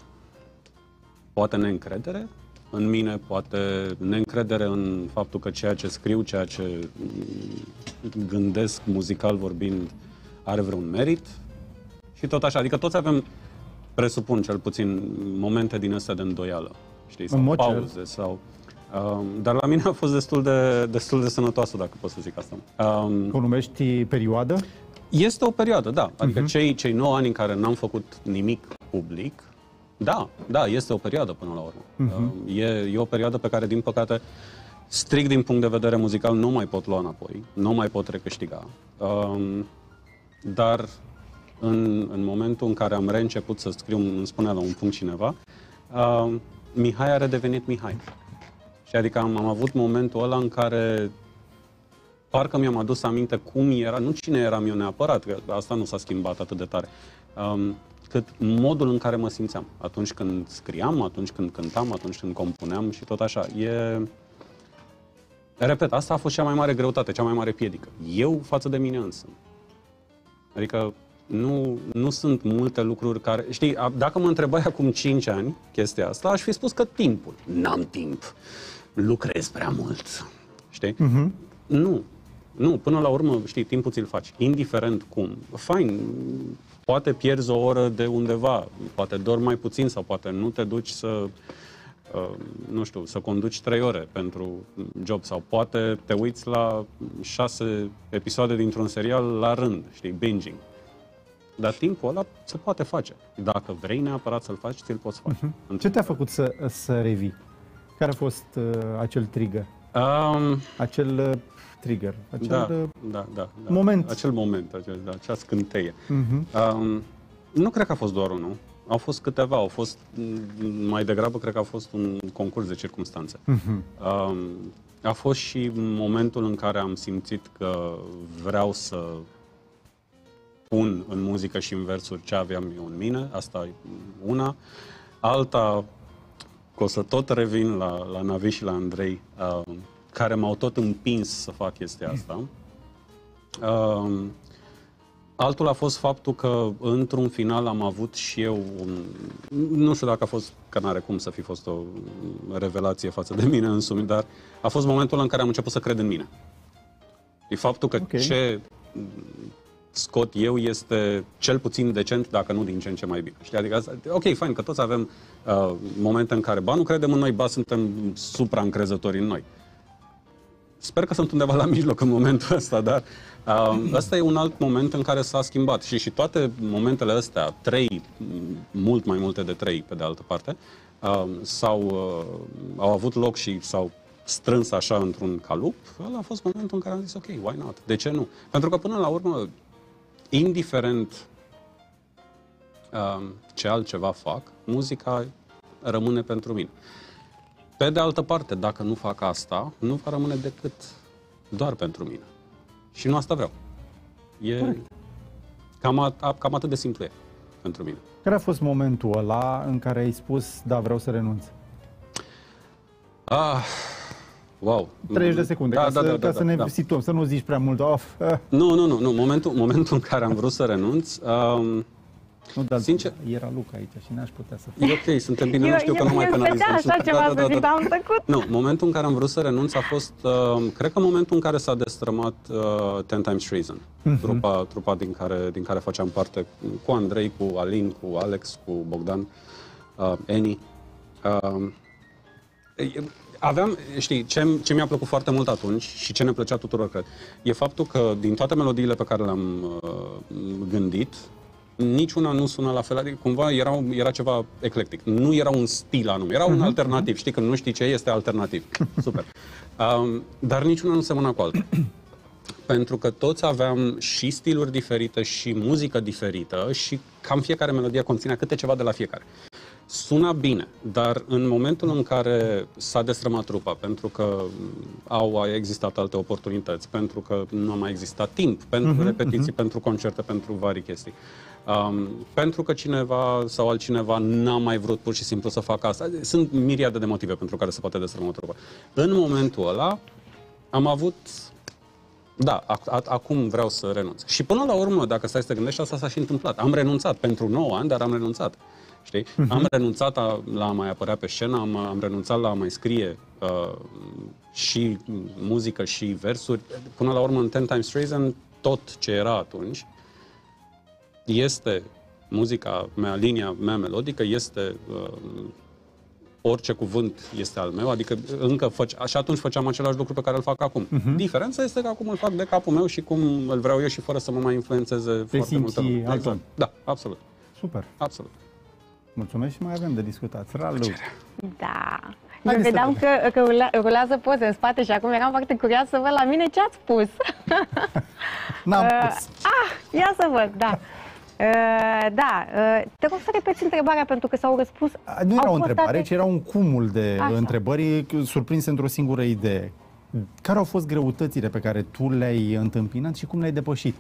poate neîncredere în mine, poate neîncredere în faptul că ceea ce scriu, ceea ce mm, gândesc muzical vorbind are vreun merit și tot așa. Adică toți avem, presupun cel puțin, momente din astea de îndoială, știi, sau În mod cert. pauze sau... Um, dar la mine a fost destul de, destul de sănătoasă, dacă pot să zic asta. Um, O numești perioadă? este o perioadă, da. Adică uh-huh. cei, cei 9 ani în care n-am făcut nimic public, da, da, este o perioadă până la urmă. Uh-huh. E, e o perioadă pe care, din păcate, strict din punct de vedere muzical, nu mai pot lua înapoi, nu mai pot recâștiga. Um, dar în, în momentul în care am reînceput să scriu, îmi spunea la un punct cineva, um, Mihai a redevenit Mihai. Și adică am, am avut momentul ăla în care parcă mi-am adus aminte cum era, nu cine eram eu neapărat, că asta nu s-a schimbat atât de tare, um, cât modul în care mă simțeam. Atunci când scriam, atunci când cântam, atunci când compuneam și tot așa. E... Repet, asta a fost cea mai mare greutate, cea mai mare piedică. Eu față de mine însă. Adică nu, nu sunt multe lucruri care... Știi, a- dacă mă întrebai acum 5 ani chestia asta, aș fi spus că timpul. N-am timp. Lucrez prea mult. Știi? Mhm. Nu. Nu, până la urmă, știi, timpul ți-l faci, indiferent cum. Fain, poate pierzi o oră de undeva, poate dormi mai puțin sau poate nu te duci să, uh, nu știu, să conduci trei ore pentru job sau poate te uiți la șase episoade dintr-un serial la rând, știi, binging. Dar timpul ăla se poate face. Dacă vrei neapărat să-l faci, ți-l poți face. Ce te-a făcut să, să revii? Care a fost uh, acel trigger? Um, Acel uh, trigger? Acel, da, uh, da, da, da. moment. Acel moment, acel, da, acea scânteie. Mhm. Um, nu cred că a fost doar unul. Au fost câteva, au fost, m, mai degrabă, cred că a fost un concurs de circunstanțe. Mhm. Um, a fost și momentul în care am simțit că vreau să pun în muzică și în versuri ce aveam eu în mine, asta e una. Alta, că o să tot revin la, la Navi și la Andrei, uh, care m-au tot împins să fac chestia asta. Uh, altul a fost faptul că într-un final am avut și eu un... Nu știu dacă a fost, că n-are cum să fi fost o revelație față de mine însumi, dar a fost momentul în care am început să cred în mine. E faptul că Ok. ce scot eu este cel puțin decent, dacă nu din ce în ce mai bine. Știi? Adică, asta, ok, fain, că toți avem uh, momente în care, ba, nu credem în noi, ba, suntem supra-încrezători în noi. Sper că sunt undeva la mijloc în momentul ăsta, dar uh, ăsta e un alt moment în care s-a schimbat. Și, și toate momentele astea, trei, m, mult mai multe de trei, pe de altă parte, uh, s-au, uh, au avut loc și s-au strâns așa într-un calup, ăla a fost momentul în care am zis, ok, why not? De ce nu? Pentru că până la urmă, indiferent um, ce altceva fac, muzica rămâne pentru mine. Pe de altă parte, dacă nu fac asta, nu va rămâne decât doar pentru mine. Și nu asta vreau. E cam, a, cam atât de simplu e pentru mine. Care a fost momentul ăla în care ai spus, da, vreau să renunț? Ah, wow. 30 de secunde, da, ca, da, să, da, ca da, să ne da. situăm, să nu zici prea mult. Of, uh, Nu, nu, nu, nu. Momentul, momentul în care am vrut să renunț, um, nu, dar Sincer- era Luca aici și n-aș putea să e ok, suntem bine, nu știu că nu mai eu, eu penalizăm. stătea așa ceva să zic, dar am tăcut. Nu, momentul în care am vrut să renunț a fost, uh, cred că momentul în care s-a destrămat uh, Ten Times Treason, trupa, trupa din, care, din care făceam parte cu Andrei, cu Alin, cu Alex, cu Bogdan, uh, Eni. Uh, e- aveam, știi, ce, ce mi-a plăcut foarte mult atunci și ce ne plăcea tuturor, cred, e faptul că din toate melodiile pe care le-am uh, gândit, niciuna nu sună la fel, adică cumva era, era ceva eclectic. Nu era un stil anume, era un alternativ. Știi, când nu știi ce este alternativ. <laughs> Super. Um, dar niciuna nu semăna cu alta. <clears throat> Pentru că toți aveam și stiluri diferite și muzică diferită și cam fiecare melodie conținea câte ceva de la fiecare. Suna bine, dar în momentul în care s-a destrămat trupa, pentru că au existat alte oportunități, pentru că nu a mai existat timp pentru uh-huh, repetiții, uh-huh. pentru concerte, pentru vari chestii, um, pentru că cineva sau altcineva n-a mai vrut pur și simplu să facă asta. Sunt miriade de motive pentru care se poate destrăma trupa. În momentul ăla am avut da, ac- acum vreau să renunț. Și până la urmă, dacă stai să te gândești, asta s-a și întâmplat. Am renunțat pentru 9 ani, dar am renunțat. Știi? Uh-huh. Am renunțat a, la a mai apărea pe scenă, am, am renunțat la a mai scrie uh, și muzică și versuri. Până la urmă, în Ten Times Treason, tot ce era atunci este muzica mea, linia mea melodică, este uh, orice cuvânt este al meu, adică încă făce, și atunci făceam același lucru pe care îl fac acum. Uh-huh. Diferența este că acum îl fac de capul meu și cum îl vreau eu și fără să mă mai influențeze Te foarte multă lume. Exact. Da, absolut. Super. Absolut. Mulțumesc și mai avem de discutat. Ralu. Da. Hai Eu să vedeam că, că rula- rulează poze în spate și acum eram foarte curioasă să văd la mine ce ați spus. <laughs> N-am <laughs> Uh, pus. ah, ia să văd, da. Uh, da, uh, te rog să repeți întrebarea pentru că s-au răspuns. Nu era au o fost întrebare, date- ci era un cumul de Așa. întrebări surprinse într-o singură idee. Care au fost greutățile pe care tu le-ai întâmpinat și cum le-ai depășit?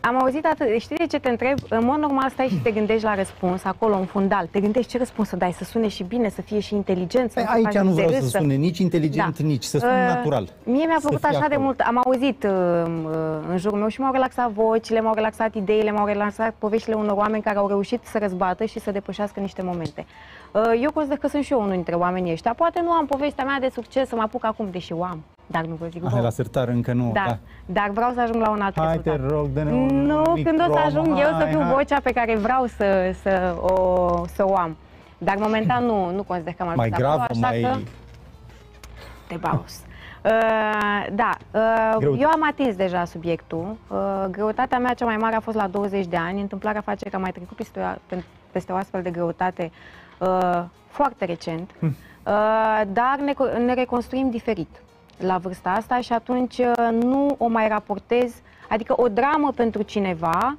Am auzit atât. Știi de ce te întreb? În mod normal stai și te gândești la răspuns, acolo, în fundal. Te gândești ce răspuns să dai, să sune și bine, să fie și inteligent. Să Păi nu aici faci nu vreau de să râs, sune nici inteligent, nici să sune Uh, natural. Mie mi-a Să plăcut fie așa de acolo. mult. Am auzit uh, uh, în jurul meu și m-au relaxat vocile, m-au relaxat ideile, m-au relaxat poveștile unor oameni care au reușit să răzbată și să depășească niște momente. Uh, Eu consider că sunt și eu unul dintre oamenii ăștia. Poate nu am povestea mea de succes să mă apuc acum, deși o am, dar nu vă zic Hai vouă. la sertar încă nu. Da, dar vreau să ajung la un alt Hai, te rezultat. rog, dă-ne un Nu, mic când o să promo, ajung eu să hai, fiu hai. vocea pe care vreau să, să, o, să o am. Dar momentan nu, nu consider că am ajuns Mai acolo, grav, așa mai... că te baus. Uh, da, uh, Greu- eu am atins deja subiectul. Uh, greutatea mea cea mai mare a fost la 20 de ani. Întâmplarea face că am mai trecut peste o, peste o astfel de greutate uh, foarte recent. Hm. Uh, dar ne, co- ne reconstruim diferit la vârsta asta și atunci uh, nu o mai raportez, adică o dramă pentru cineva,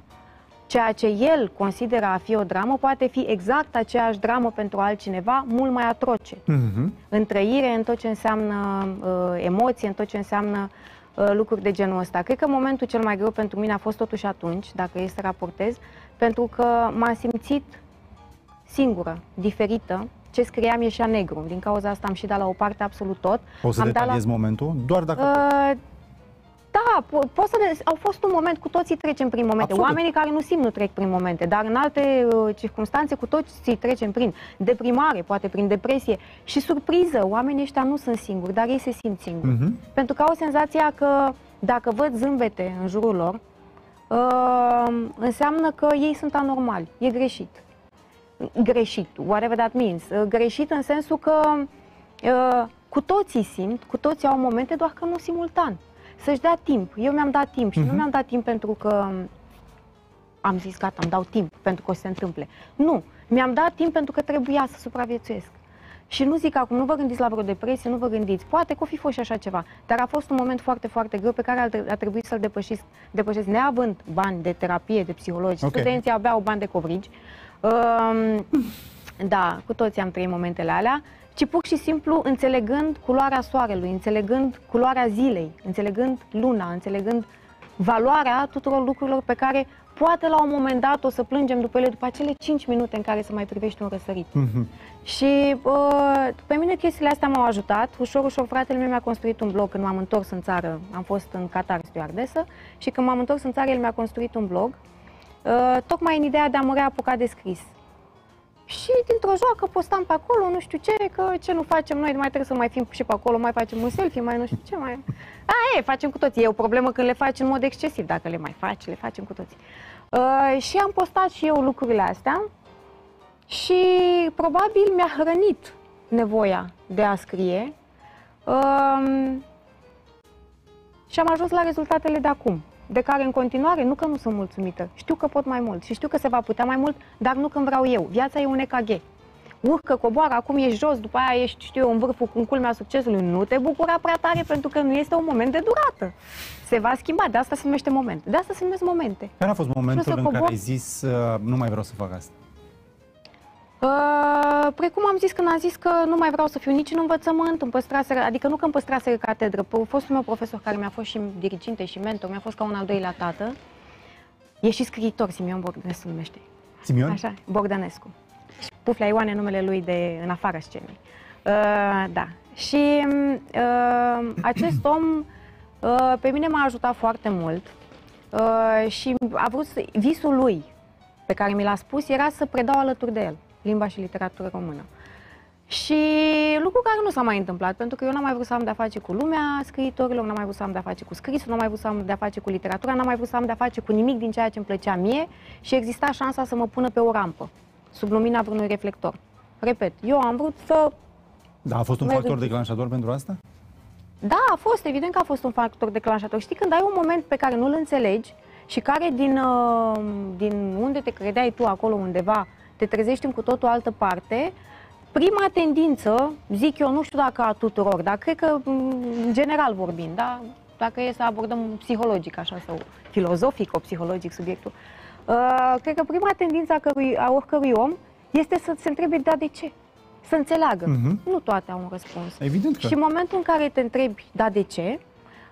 ceea ce el consideră a fi o dramă, poate fi exact aceeași dramă pentru altcineva, mult mai atroce Mhm. în trăire, în tot ce înseamnă uh, emoție, în tot ce înseamnă uh, lucruri de genul ăsta. Cred că momentul cel mai greu pentru mine a fost totuși atunci, dacă e să raportez, pentru că m-am simțit singură, diferită. Ce scriam ieșea negru. Din cauza asta am și dat la o parte absolut tot. O să am dat la... detaliezi momentul? Doar dacă... Uh, da, po- pot să le, au fost un moment, cu toții trecem prin momente. Absolut. Oamenii care nu simt nu trec prin momente, dar în alte uh, circunstanțe cu toții trecem prin deprimare, poate prin depresie și surpriză. Oamenii ăștia nu sunt singuri, dar ei se simt singuri. Mhm. Pentru că au senzația că dacă văd zâmbete în jurul lor, uh, înseamnă că ei sunt anormali. E greșit. Greșit, whatever that means. Uh, Greșit în sensul că uh, cu toții simt, cu toții au momente, doar că nu simultan. Să-și dea timp. Eu mi-am dat timp și nu mi-am dat timp pentru că am zis gata, îmi dau timp pentru că o să se întâmple. Nu, mi-am dat timp pentru că trebuia să supraviețuiesc. Și nu zic acum, nu vă gândiți la vreo depresie, nu vă gândiți, poate că o fi fost și așa ceva, dar a fost un moment foarte, foarte greu pe care a, a trebuit să-l depășiți, depășesc, neavând bani de terapie, de psihologi, Ok. studenții abia au bani de covrigi. Um, da, cu toții am trăit momentele alea, ci pur și simplu înțelegând culoarea soarelui, înțelegând culoarea zilei, înțelegând luna, înțelegând valoarea tuturor lucrurilor pe care poate la un moment dat o să plângem după ele, după acele 5 minute în care să mai privești un răsărit. Mhm. Și uh, pe mine chestiile astea m-au ajutat. Ușor, ușor, fratele meu mi-a construit un blog când m-am întors în țară. Am fost în Qatar stewardesă și când m-am întors în țară, el mi-a construit un blog. Uh, tocmai în ideea de a mă reapuca de scris. Și dintr-o joacă postam pe acolo, nu știu ce, că ce nu facem noi, mai trebuie să mai fim și pe acolo, mai facem un selfie, mai nu știu ce, mai... A, e, facem cu toții. E o problemă când le faci în mod excesiv. Dacă le mai faci, le facem cu toții. Uh, și am postat și eu lucrurile astea și probabil mi-a hrănit nevoia de a scrie um, și am ajuns la rezultatele de acum, de care în continuare nu că nu sunt mulțumită, știu că pot mai mult și știu că se va putea mai mult, dar nu când vreau eu. Viața e un EKG. Urcă, coboară, acum ești jos, după aia ești, știu eu, în vârful, în culmea succesului. Nu te bucura prea tare pentru că nu este un moment de durată. Se va schimba, de asta se numește moment. De asta se numesc momente. Care a fost momentul să în care cobor? ai zis uh, nu mai vreau să fac asta? Uh, precum am zis când am zis că nu mai vreau să fiu nici în învățământ, îmi păstrase, adică nu că îmi păstrase catedră, P- fostul meu profesor care mi-a fost și diriginte și mentor, mi-a fost ca un al doilea tată, e și scriitor, Simion Bogdanescu se numește. Simion? Așa, Bogdanescu. Și Puflea Ioan e numele lui de în afara scenei. Uh, da. Și uh, acest om uh, pe mine m-a ajutat foarte mult uh, și a vrut să, visul lui pe care mi l-a spus era să predau alături de el limba și literatură română. Și lucru care nu s-a mai întâmplat, pentru că eu n-am mai vrut să am de-a face cu lumea scriitorilor, n-am mai vrut să am de-a face cu scrisul, n-am mai vrut să am de-a face cu literatura, n-am mai vrut să am de-a face cu nimic din ceea ce îmi plăcea mie și exista șansa să mă pună pe o rampă, sub lumina vreunui reflector. Repet, eu am vrut să... Da, a fost un Merg factor în- declanșator pentru asta? Da, a fost, evident că a fost un factor declanșator. Știi, când ai un moment pe care nu-l înțelegi și care din, uh, din unde te credeai tu acolo undeva, te trezești în cu totul altă parte, prima tendință, zic eu, nu știu dacă a tuturor, dar cred că m, în general vorbind, da? dacă e să abordăm psihologic așa sau filozofic, o psihologic subiectul, uh, cred că prima tendință a, cărui, a oricărui om este să se întrebe, da, de ce? Să înțeleagă. Mhm. Nu toate au un răspuns. Evident că. Și în momentul în care te întrebi, da, de ce,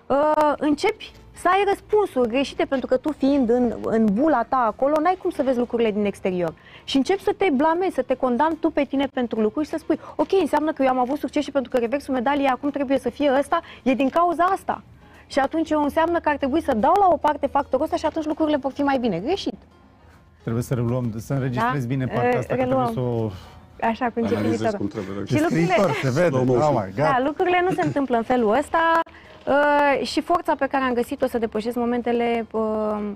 uh, începi să ai răspunsuri greșite, pentru că tu fiind în, în bula ta acolo, n-ai cum să vezi lucrurile din exterior. Și începi să te blamezi, să te condamni tu pe tine pentru lucruri și să spui, ok, înseamnă că eu am avut succes și pentru că reversul medaliei acum trebuie să fie ăsta, e din cauza asta. Și atunci eu înseamnă că ar trebui să dau la o parte factorul ăsta și atunci lucrurile vor fi mai bine. Greșit. Trebuie să reluăm, să înregistrezi Da? bine partea Eh, asta, că reluăm. trebuie să o... Așa cum zice Analizez viitorul. cum trebuie. Și lucrurile- Scriitor, se vede. Slow motion. Oh my God. Da, lucrurile nu se întâmplă în felul ăsta uh, și forța pe care am găsit-o să depășesc momentele uh,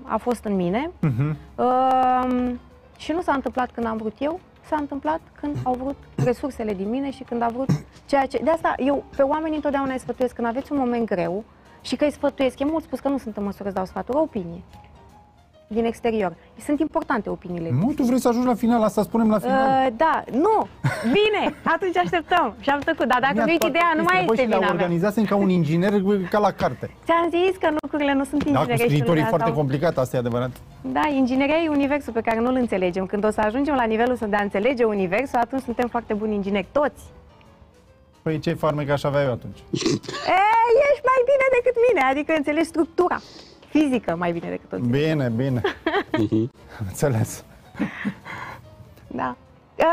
a fost în mine. Mhm. Uh, și nu s-a întâmplat când am vrut eu, s-a întâmplat când au vrut resursele din mine și când a vrut ceea ce... De asta eu pe oameni întotdeauna îi sfătuiesc când aveți un moment greu și că îi sfătuiesc, e mult spus că nu sunt în măsură să dau sfaturi, o opinie din exterior. Sunt importante opiniile. Nu, tu vrei să ajungi la final, asta spunem la final. Uh, da, nu, bine, atunci așteptăm și am tăcut, dar dacă Mi-a nu uite toată ideea, nu mai chestia, bă, este și le-a vina mea. organizat ca un inginer, ca la carte. Ți-am zis că lucrurile nu sunt Da, cu inginerești. scriitorii e lumea foarte asta. complicat, asta e adevărat. Da, ingineria e universul pe care nu-l înțelegem. Când o să ajungem la nivelul de a înțelege universul, atunci suntem foarte buni ingineri, toți. Păi ce farmec aș avea eu atunci? E, ești mai bine decât mine, adică înțelegi structura fizică mai bine decât toți. Bine, bine. Am Înțeles. Da. Uh,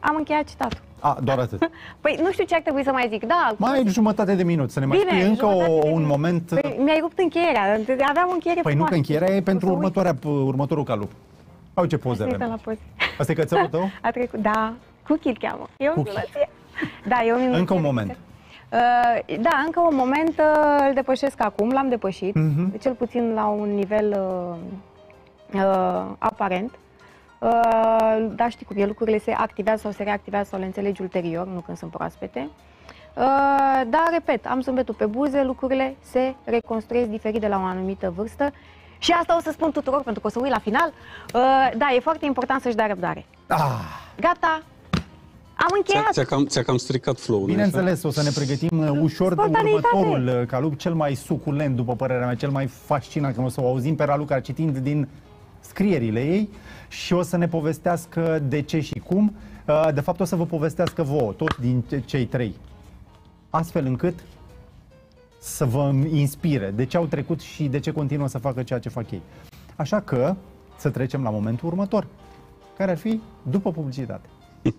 am încheiat citatul. A, doar atât. <laughs> Păi nu știu ce ar trebui să mai zic. Da, Mai ai jumătate de minut, să ne mai Bine, spui încă jumătate o, de un minut. moment. păi, mi-ai rupt încheierea. Aveam încheiere Păi nu, că frumoasă. încheierea e pentru O să uit. următoarea, următorul calup. Au ce poze Să uităm avem. la poze. Asta e cățelul tău? <laughs> A trecut, da, Cookie îl cheamă. E o Cookie. minunăție. Da, e o minunăție. Încă un moment. Uh, da, încă un moment uh, îl depășesc acum, l-am depășit, Mhm. cel puțin la un nivel uh, uh, aparent. Uh, da, știi cum e, lucrurile se activează sau se reactivează sau le înțelegi ulterior, nu când sunt proaspete. Uh, dar, repet, am zâmbetul pe buze, lucrurile se reconstruiesc diferit de la o anumită vârstă. Și asta o să spun tuturor, pentru că o să uit la final. Uh, da, e foarte important să-și dea răbdare. Ah, Gata, am Ți-a, încheiat. ți-a, cam, ți-a cam stricat flow-ul. nu-i așa? bineînțeles, o să ne pregătim uh, ușor de Spontaneitate. următorul uh, calup, cel mai suculent, după părerea mea, cel mai fascinant, când o să o auzim pe Raluca citind din scrierile ei și o să ne povestească de ce și cum. Uh, De fapt, o să vă povestească vouă, toți din ce- cei trei, astfel încât să vă inspire de ce au trecut și de ce continuă să facă ceea ce fac ei. Așa că să trecem la momentul următor, care ar fi după publicitate. <laughs>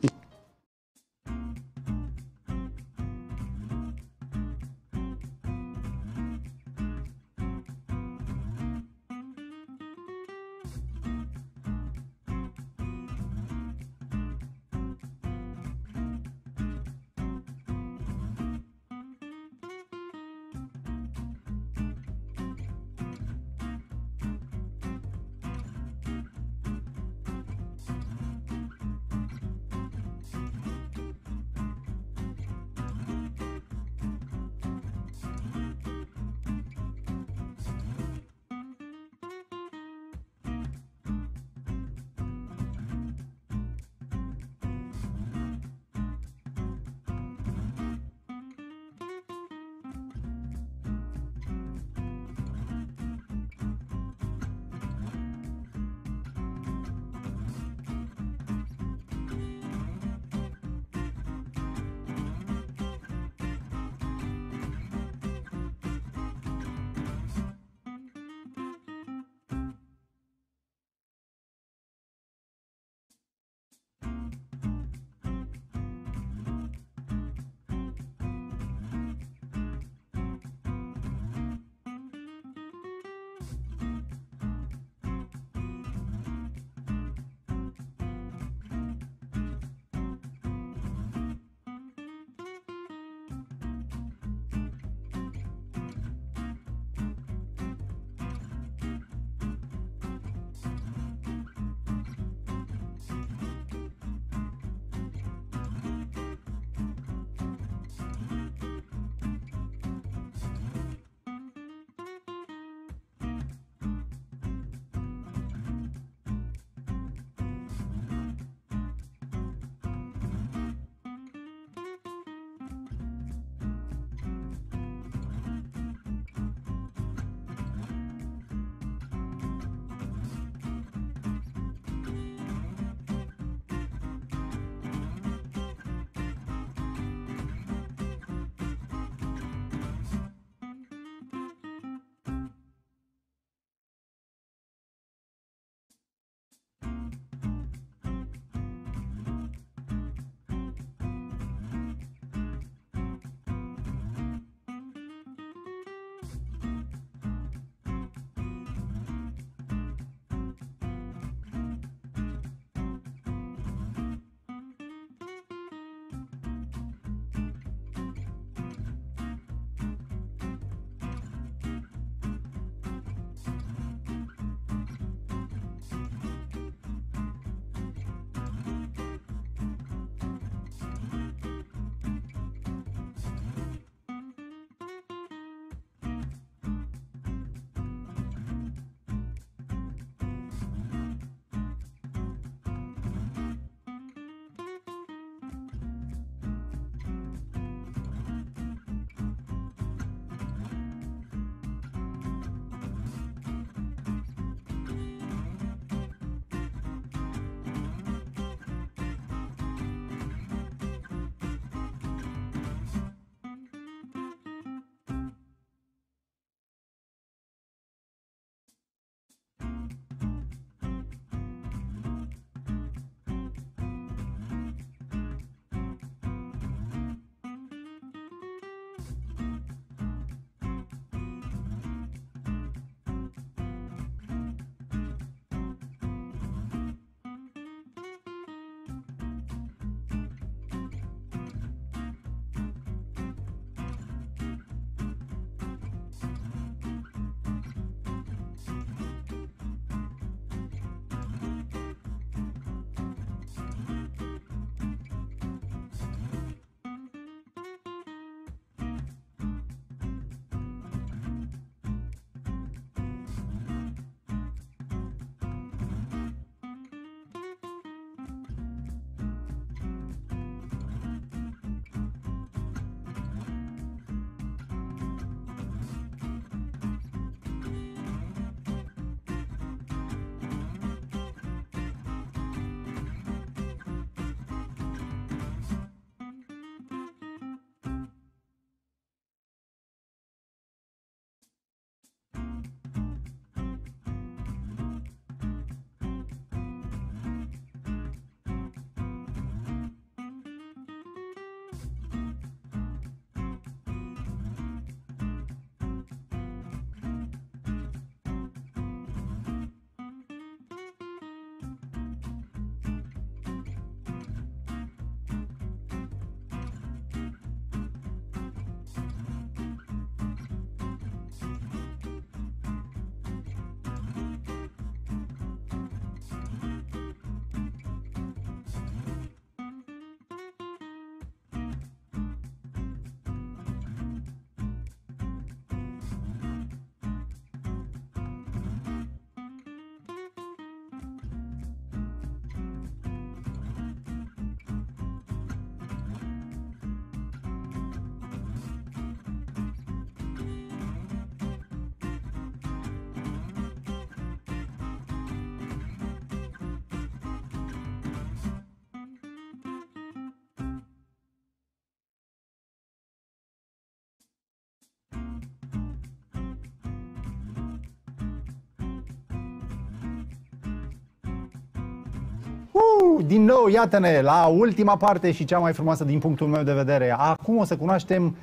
Din nou, iată-ne, la ultima parte și cea mai frumoasă din punctul meu de vedere. Acum o să cunoaștem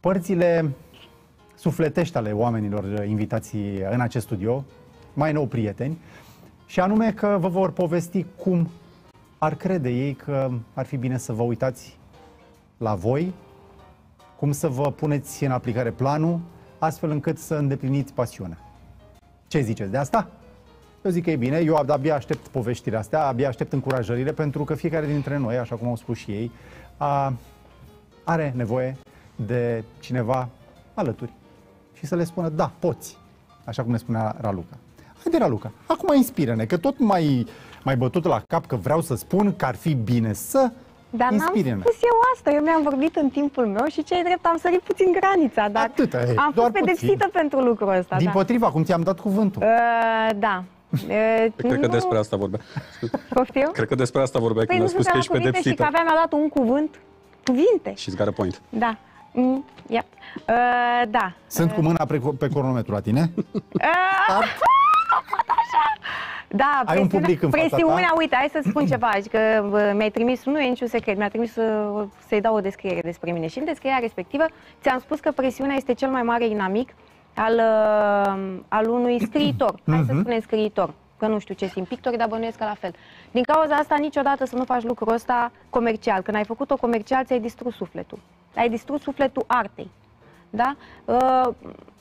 părțile sufletești ale oamenilor invitați în acest studio, mai nou prieteni, și anume că vă vor povesti cum ar crede ei că ar fi bine să vă uitați la voi, cum să vă puneți în aplicare planul, astfel încât să îndepliniți pasiunea. Ce ziceți de asta? Eu zic că e bine, eu abia aștept poveștirea astea, abia aștept încurajările, pentru că fiecare dintre noi, așa cum au spus și ei, a, are nevoie de cineva alături și să le spună, da, poți, așa cum ne spunea Raluca. Haide, Raluca, acum inspiră-ne, că tot mai, mai bătut la cap că vreau să spun că ar fi bine să Dar n-am inspire-ne. spus eu asta, eu mi-am vorbit în timpul meu și cei drept am sărit puțin granița, dar Atâta e, am doar fost pedepsită pentru lucrul ăsta. Din da. potriva, cum ți-am dat cuvântul. Uh, da. Uh, Cred că nu- despre asta vorbea. Poftim? Cred că despre asta vorbea Păi când nu a spus spus că ești cuvinte și că pedepsită. avea mi-a dat un cuvânt. Cuvinte. Și got a point. Da. Mm, yep. Uh, da. Sunt cu mâna pe, pe cronometru la tine. Uh, da, Ai un public în fața ta? presiunea, uite, hai să spun ceva, adică bă, mi-ai trimis, nu e niciun secret, mi-a trimis să, să-i dau o descriere despre mine și în descrierea respectivă ți-am spus că presiunea este cel mai mare inamic al, uh, al unui scriitor, hai Mhm. să spunem scriitor, că nu știu ce simt pictori, dar bănuiesc că la fel. Din cauza asta niciodată să nu faci lucrul ăsta comercial. Când ai făcut-o comercial, ți-ai distrus sufletul. Ai distrus sufletul artei. Da? Uh,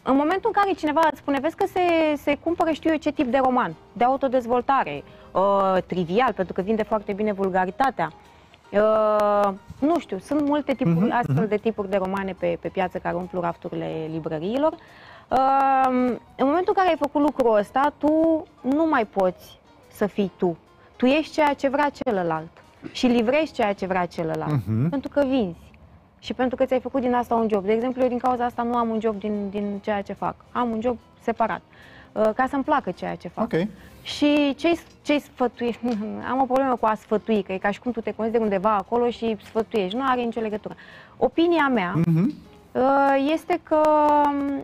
în momentul în care cineva îți spune, vezi că se, se cumpără știu eu ce tip de roman, de autodezvoltare, uh, trivial, pentru că vinde foarte bine vulgaritatea, Uh, nu știu, sunt multe tipuri, astfel de tipuri de romane pe, pe piață care umplu rafturile librăriilor. Uh, în momentul în care ai făcut lucrul ăsta, tu nu mai poți să fii tu. Tu ești ceea ce vrea celălalt și livrezi ceea ce vrea celălalt, pentru că vinzi și pentru că ți-ai făcut din asta un job. De exemplu, eu din cauza asta nu am un job din, din ceea ce fac. Am un job separat, uh, ca să-mi placă ceea ce fac. Ok. Și ce-i, ce sfătuiești? <laughs> Am o problemă cu a sfătui, că e ca și cum tu te consideri undeva acolo și sfătuiești. Nu are nicio legătură. Opinia mea uh, este că um,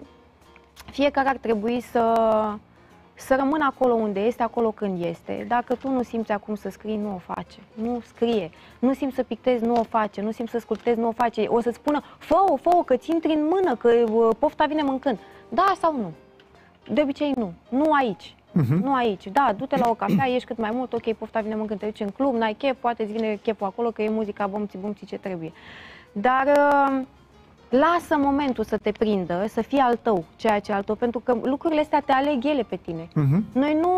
fiecare ar trebui să, să rămână acolo unde este, acolo când este. Dacă tu nu simți acum să scrii, nu o face. Nu scrie. Nu simți să pictezi, nu o face. Nu simți să sculptezi, nu o face. O să spună, fă-o, fă-o, că ți intri în mână, că uh, pofta vine mâncând. Da sau nu? De obicei nu. Nu aici. Nu aici. Da, du-te la o cafea, ieși cât mai mult, ok, pofta vine mâncând, te duci în club, n-ai chef, poate îți vine cheful acolo, că e muzica bumții, bumții ce trebuie. Dar uh, lasă momentul să te prindă, să fie al tău, ceea ce e al tău, pentru că lucrurile astea te aleg ele pe tine. Noi nu...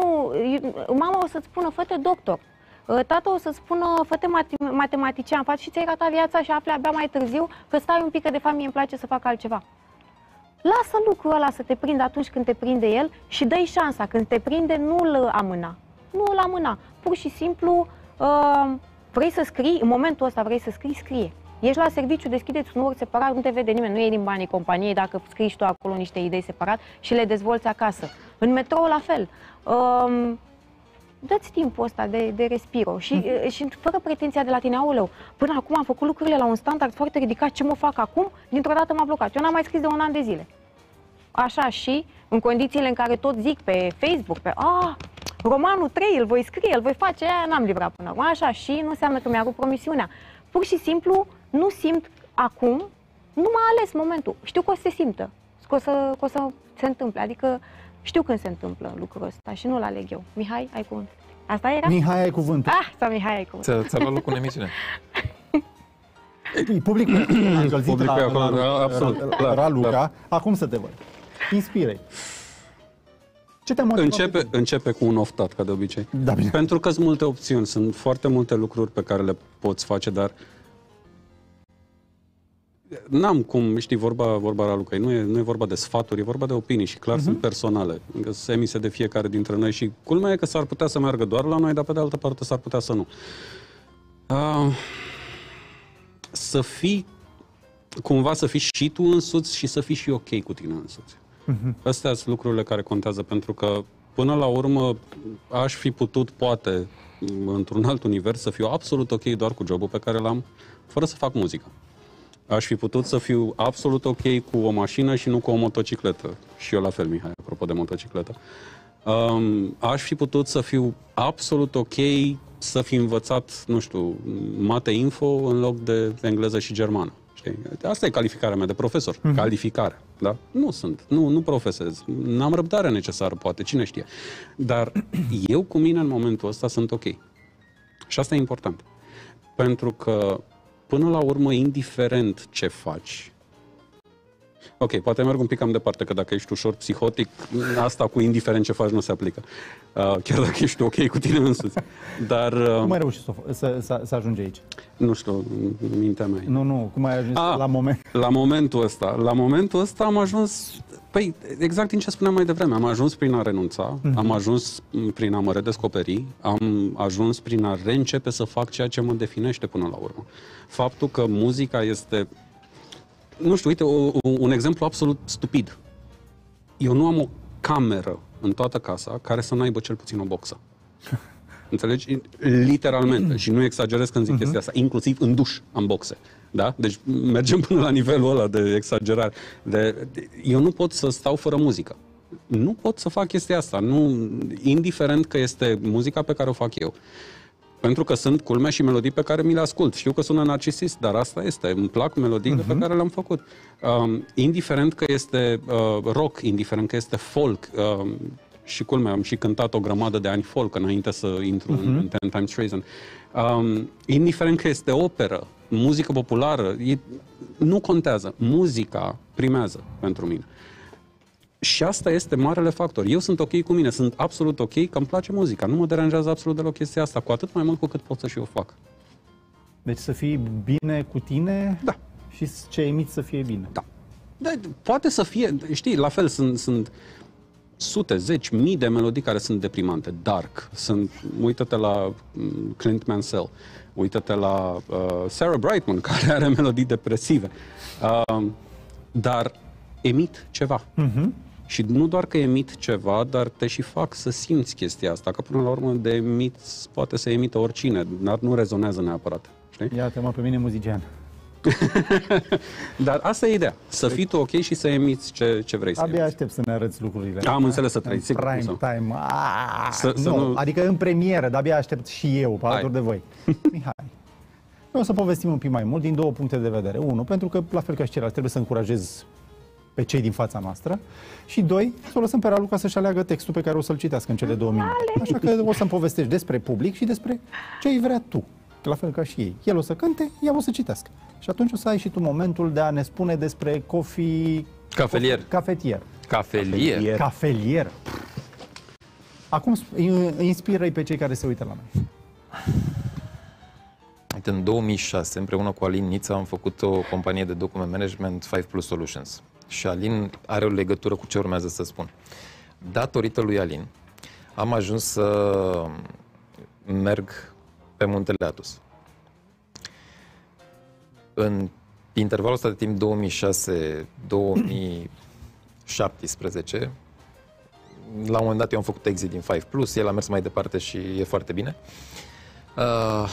Mama o să-ți spună, fă-te doctor. Uh, Tata o să-ți spună, fă-te mate- matematician, faci și ți-ai ratat viața și afli abia mai târziu că stai un pic că de fapt mie îmi place să fac altceva. Lasă lucrul ăla să te prindă atunci când te prinde el și dă-i șansa. Când te prinde, nu îl amâna. Nu îl amâna. Pur și simplu, uh, vrei să scrii, în momentul ăsta vrei să scrii, scrie. Ești la serviciu, deschideți un ori separat, nu te vede nimeni, nu iei din banii companiei dacă scrii și tu acolo niște idei separat și le dezvolți acasă. În metrou la fel. Um, dă-ți timpul ăsta de, de respiro și, și fără pretenția de la tine, aoleu, până acum am făcut lucrurile la un standard foarte ridicat, ce mă fac acum? Dintr-o dată m-a blocat. Eu n-am mai scris de un an de zile. Așa și, în condițiile în care tot zic pe Facebook, pe, a, romanul 3, îl voi scrie, îl voi face, aia n-am livrat până acum. Așa și, nu înseamnă că mi-a rupt promisiunea. Pur și simplu, nu simt acum, nu m-a ales momentul. Știu că o să se simtă, că o să, că o să se întâmple, adică știu când se întâmplă lucrul ăsta și nu-l aleg eu. Mihai, ai cuvânt. Asta era? Mihai, ai cuvântul. ah, sau Mihai, ai cuvânt. Ți-a, ți-a luat locul în emisiune. Publicul a încălzit Publicul la, e acolo, <coughs> la, da, absolut, la, clar, la Luca. clar. Acum să te văd. Inspire. Ce te motivă? Începe, începe cu un oftat, ca de obicei. Da, bine. Pentru că sunt multe opțiuni, sunt foarte multe lucruri pe care le poți face, dar n-am cum, știi, vorba, vorba la Lucai, nu e, nu e vorba de sfaturi, e vorba de opinii și clar sunt personale. Adică Sunt emise de fiecare dintre noi și culmea e că s-ar putea să meargă doar la noi, dar pe de altă parte s-ar putea să nu. Uh, să fii, cumva să fii și tu însuți și să fii și ok cu tine însuți. Astea sunt lucrurile care contează, pentru că până la urmă aș fi putut, poate, într-un alt univers, să fiu absolut ok doar cu jobul pe care l-am, fără să fac muzică. Aș fi putut să fiu absolut ok cu o mașină și nu cu o motocicletă. Și eu la fel, Mihai, apropo de motocicletă. Um, aș fi putut să fiu absolut ok să fi învățat, nu știu, mate info în loc de engleză și germană. Știi? Asta e calificarea mea de profesor. Mm-hmm. Calificarea. Da? Nu sunt. Nu, nu profesez. N-am răbdare necesară, poate. Cine știe. Dar eu cu mine în momentul ăsta sunt ok. Și asta e important. Pentru că, până la urmă, indiferent ce faci, Ok, poate merg un pic cam departe, că dacă ești ușor psihotic, asta cu indiferent ce faci nu se aplică. Uh, chiar dacă ești ok cu tine însuți. Dar... Uh, cum ai reușit să, să, să, să ajungi aici? Nu știu, mintea mea. Nu, nu, cum ai ajuns A, la moment? <laughs> La momentul ăsta. La momentul ăsta am ajuns... Păi, exact din ce spuneam mai devreme. Am ajuns prin a renunța, mm-hmm. am ajuns prin a mă redescoperi, am ajuns prin a reîncepe să fac ceea ce mă definește până la urmă. Faptul că muzica este nu știu, uite, o, un exemplu absolut stupid. Eu nu am o cameră în toată casa care să nu aibă cel puțin o boxă. <laughs> Înțelegi? Literalmente. și nu exagerez când zic uh-huh. chestia asta. Inclusiv în duș am boxe. Da? Deci mergem până la nivelul ăla de exagerare. De, de, eu nu pot să stau fără muzică. Nu pot să fac chestia asta. Nu, indiferent că este muzica pe care o fac eu. Pentru că sunt culme și melodii pe care mi le ascult. Știu că sună narcisist, dar asta este. Îmi plac melodiile uh-huh. pe mhm. care le-am făcut. Um, indiferent că este uh, rock, indiferent că este folk, uh, și culmea, am și cântat o grămadă de ani folk înainte să intru uh-huh. în, în Ten Times Treason. Um, indiferent că este operă, muzică populară, e, nu contează. Muzica primează pentru mine. Și asta este marele factor. Eu sunt ok cu mine, sunt absolut ok că îmi place muzica. Nu mă deranjează absolut deloc chestia asta, cu atât mai mult cu cât pot să și eu fac. Deci să fii bine cu tine da. și ce emiți să fie bine. Da. da. Poate să fie, știi, la fel sunt, sunt sute, zeci, mii de melodii care sunt deprimante, dark. Sunt, uită-te la mm, Clint Mansell, uită-te la uh, Sarah Brightman, <laughs> care are melodii depresive. Uh, dar emit ceva. Uh-huh. Și nu doar că emit ceva, dar te și fac să simți chestia asta, că până la urmă de emit poate să emită oricine, dar nu rezonează neapărat. Știi? Iată-mă pe mine muzician. <laughs> Dar asta e ideea. Să fii tu ok și să emiți ce, ce vrei să Abia emiți. aștept să ne arăți lucrurile. Am înțeles să trăiți. Sigur, prime sau. time. Aaaa, să, să nu, nu... Adică în premieră, dar abia aștept și eu, pe alături de voi. <laughs> Mihai. o să povestim un pic mai mult din două puncte de vedere. Unu, pentru că, la fel ca și ceilalți, trebuie să încurajez pe cei din fața noastră și doi, să o lăsăm pe Raluca să-și aleagă textul pe care o să-l citească în cele două minute. Așa că o să-mi povestești despre public și despre ce ai vrea tu, la fel ca și ei. El o să cânte, ea o să citească. Și atunci o să ai și tu momentul de a ne spune despre coffee... Cafelier. Cafetier. Cafelier. Cafelier. Acum inspiră pe cei care se uită la noi. În 2006, împreună cu Alin Nița, am făcut o companie de document management 5 Plus Solutions. Și Alin are o legătură cu ce urmează să spun. Datorită lui Alin, am ajuns să merg pe muntele Atos. În intervalul ăsta de timp 2006-2017, la un moment dat eu am făcut exit din 5 Plus, el a mers mai departe și e foarte bine. Uh,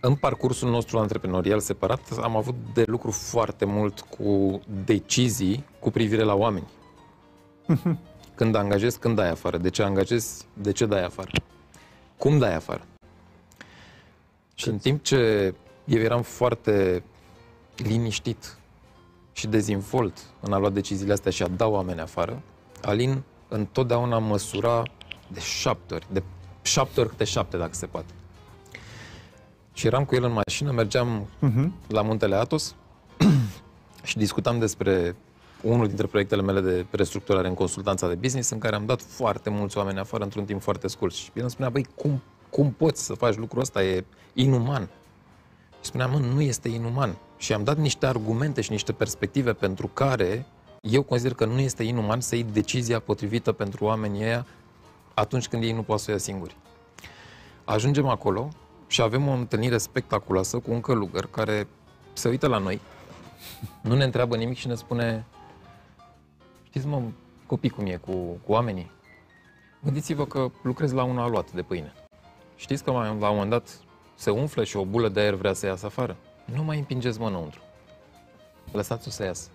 în parcursul nostru antreprenorial separat am avut de lucru foarte mult cu decizii cu privire la oameni. Când angajezi, când dai afară. De ce angajezi, de ce dai afară. Cum dai afară. Și în timp ce eu eram foarte liniștit și dezinvolt în a lua deciziile astea și a da oameni afară, Alin întotdeauna măsura de șapte ori, de șapte ori câte șapte, dacă se poate. Și eram cu el în mașină, mergeam uh-huh. la muntele Atos <clears throat> și discutam despre unul dintre proiectele mele de restructurare în consultanța de business, în care am dat foarte mulți oameni afară într-un timp foarte scurt. Și el îmi spunea, băi, cum, cum poți să faci lucrul ăsta? E inuman. Și spuneam, mă, nu este inuman. Și am dat niște argumente și niște perspective pentru care eu consider că nu este inuman să iei decizia potrivită pentru oamenii ăia atunci când ei nu pot să o ia singuri. Ajungem acolo și avem o întâlnire spectaculoasă cu un călugăr care se uită la noi, nu ne întreabă nimic și ne spune știți mă, copii cum e cu, cu oamenii? Gândiți-vă că lucrez la un aluat de pâine. Știți că la un moment dat se umflă și o bulă de aer vrea să iasă afară? Nu mai împingeți mă înăuntru. Lăsați-o să iasă.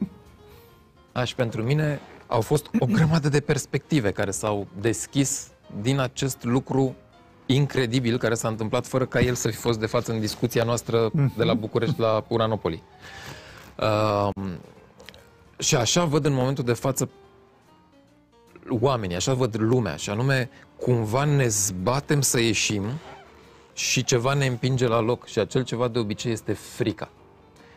Aș, și pentru mine au fost o grămadă de perspective care s-au deschis din acest lucru incredibil care s-a întâmplat fără ca el să fi fost de față în discuția noastră de la București la Uranopoli. Uh, și așa văd în momentul de față oamenii, așa văd lumea, și anume cumva ne zbatem să ieșim și ceva ne împinge la loc și acel ceva de obicei este frica.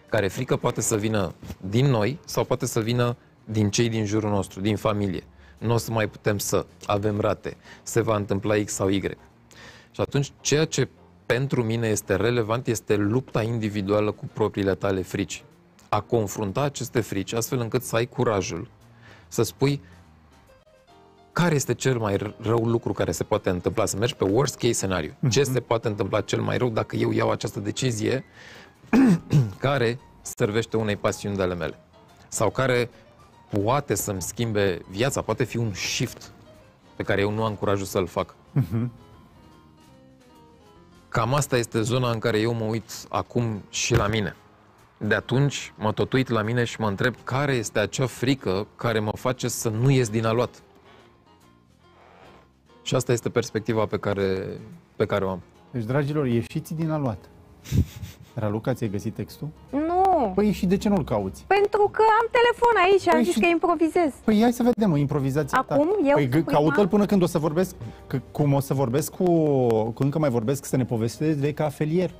Care frică poate să vină din noi sau poate să vină din cei din jurul nostru, din familie. Nu o să mai putem să avem rate, se va întâmpla X sau Y. Și atunci ceea ce pentru mine este relevant este lupta individuală cu propriile tale frici. A confrunta aceste frici astfel încât să ai curajul să spui care este cel mai rău lucru care se poate întâmpla, să mergi pe worst case scenariu. Ce se poate întâmpla cel mai rău dacă eu iau această decizie <clears throat> care servește unei pasiuni de ale mele sau care poate să-mi schimbe viața, poate fi un shift pe care eu nu am curajul să-l fac. Cam asta este zona în care eu mă uit acum și la mine. De atunci mă tot uit la mine și mă întreb care este acea frică care mă face să nu ies din aluat. Și asta este perspectiva pe care, pe care o am. Deci, dragilor, ieșiți din aluat. Raluca, ți-ai găsit textul? Nu, Păi și de ce nu-l cauți? pentru că am telefon aici, Păi am zis și- că improvizez. Păi hai să vedem o improvizație ta. Acum? Eu Păi cu g- prima? caută-l până când o să vorbesc, că, cum o să vorbesc cu, cu încă mai vorbesc, să ne povestești de cafelier.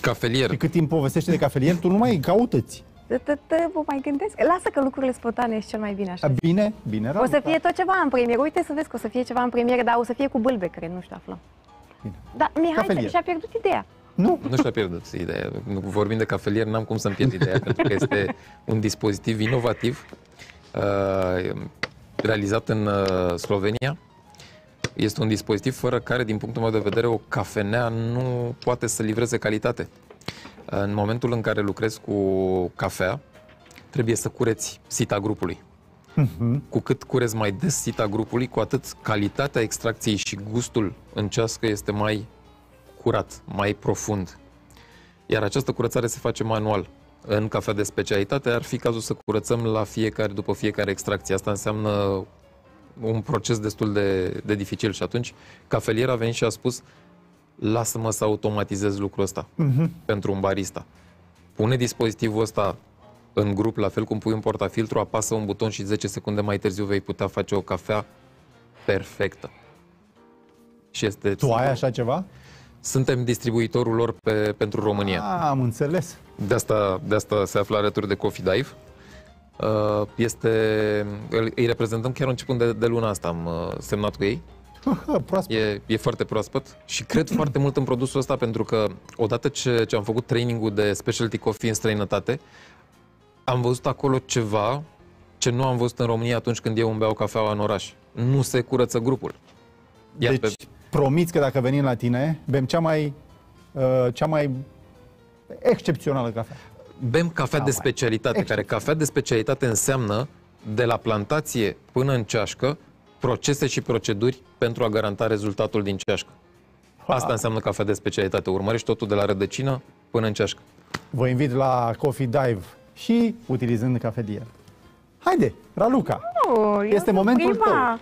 Cafelier. Și cât timp povestește de cafelier, tu nu mai caută-ți. Tă-tă-tă, Vă mai gândesc? Lasă că lucrurile spontane sunt cel mai bine așa. A, Bine, bine, O Raluca. să fie tot ceva în premieră. Uite să vezi că o să fie ceva în premieră, dar o să fie cu bâlbe, cred, nu știu, aflăm. Bine. Da, Mihai Cafelier. și-a pierdut ideea. Nu, Nu și-a pierdut ideea. Vorbim de cafelier, n-am cum să-mi pierd ideea, <laughs> pentru că este un dispozitiv inovativ uh, realizat în uh, Slovenia. Este un dispozitiv fără care, din punctul meu de vedere, o cafenea nu poate să livreze calitate. Uh, În momentul în care lucrezi cu cafea, trebuie să cureți sita grupului. Cu cât cureți mai des sita grupului, cu atât calitatea extracției și gustul în cească este mai curat, mai profund. Iar această curățare se face manual. În cafea de specialitate ar fi cazul să curățăm la fiecare, după fiecare extracție. Asta înseamnă un proces destul de, de dificil și atunci cafelier a venit și a spus lasă-mă să automatizez lucrul ăsta pentru un barista. Pune dispozitivul ăsta în grup, la fel cum pui un portafiltru, apasă un buton și 10 secunde mai târziu vei putea face o cafea perfectă. Și este tu ai așa ceva? Suntem distribuitorul lor pe, pentru România. A, am înțeles. De asta, de asta se află alături de Coffee Dive. Uh, Este, îl- îi reprezentăm chiar începând de, de luna asta, am uh, semnat cu ei. Proaspăt. E, e foarte proaspăt și cred <clears throat> foarte mult în produsul ăsta pentru că odată ce, ce am făcut trainingul de specialty coffee în străinătate, am văzut acolo ceva ce nu am văzut în România atunci când eu îmi beau cafeaua în oraș. Nu se curăță grupul. Iar Deci, promiți că dacă venim la tine, bem cea mai, uh, cea mai excepțională cafea. Bem cafea de specialitate, care cafea de specialitate înseamnă de la plantație până în ceașcă, procese și proceduri pentru a garanta rezultatul din ceașcă. Asta înseamnă cafea de specialitate. Urmărești totul de la rădăcină până în ceașcă. Vă invit la Coffee Dive și utilizând cafelier. Haide, Raluca! Oh, eu Este sunt momentul prima.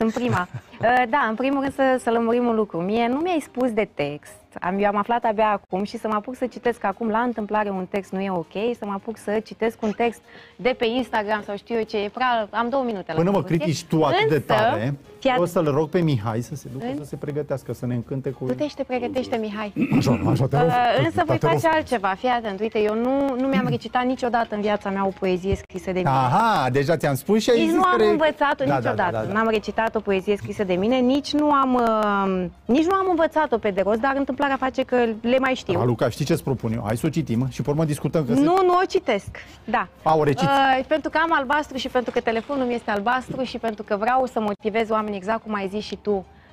Sunt prima. <laughs> Uh, Da, în primul rând să, să lămurim un lucru. Mie nu mi-ai spus de text. Am, eu am aflat abia acum și să mă apuc să citesc acum la întâmplare un text nu e ok, să mă apuc să citesc un text de pe Instagram sau știu eu ce, e prea, am două minute la Până mă dispoziție. critici tu atât de Însă, tare, fii o at- să-l rog pe Mihai să se ducă În- să se pregătească, să ne încânte cu... Du te și te pregătește, Mihai. <clears throat> Așa, așa, te rog. Uh, însă voi te rog. face altceva, fii atent. Uite, eu nu, nu mi-am recitat niciodată în viața mea o poezie scrisă de mine. Aha, deja ți-am spus și ai Nici zis nu am care... învățat-o Da, da, niciodată. da, da, da. N-am recitat o poezie scrisă de mine, nici nu am, uh, nici nu am învățat-o pe de rost, dar întâmplarea face că le mai știu. Raluca, știi ce-ți propun eu? Hai să o citim și pe urmă discutăm că se... Nu, nu o citesc. Da. A, o reciți. Uh, pentru că am albastru și pentru că telefonul mi este albastru și pentru că vreau să motivez oamenii, exact cum ai zis și tu,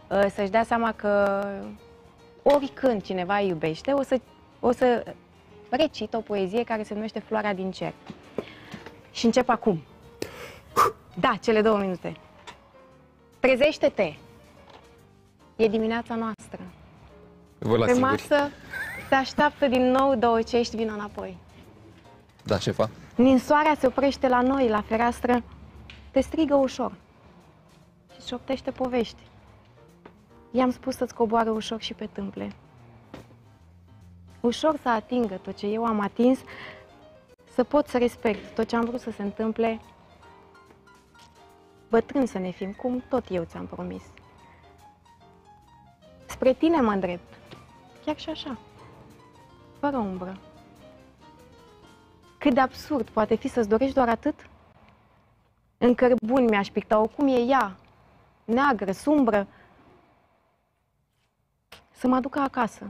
uh, să-și dea seama că oricând cineva îi iubește, o să, o să recit o poezie care se numește Floarea din cer. Și încep acum. Da, cele două minute. Trezește-te! E dimineața noastră. Vă las Pe singuri. masă te așteaptă din nou două cești vin înapoi. Da, șefa? Ninsoarea se oprește la noi, la fereastră, te strigă ușor și șoptește povești. i-am spus să-ți coboară ușor și pe tâmple. Ușor să atingă tot ce eu am atins, să pot să respect tot ce am vrut să se întâmple, bătrân să ne fim, cum tot eu ți-am promis. Spre tine mă îndrept, chiar și așa, fără umbră. Cât de absurd poate fi să-ți dorești doar atât? În cărbuni mi-aș picta-o cum e ea, neagră, sumbră, să mă aducă acasă,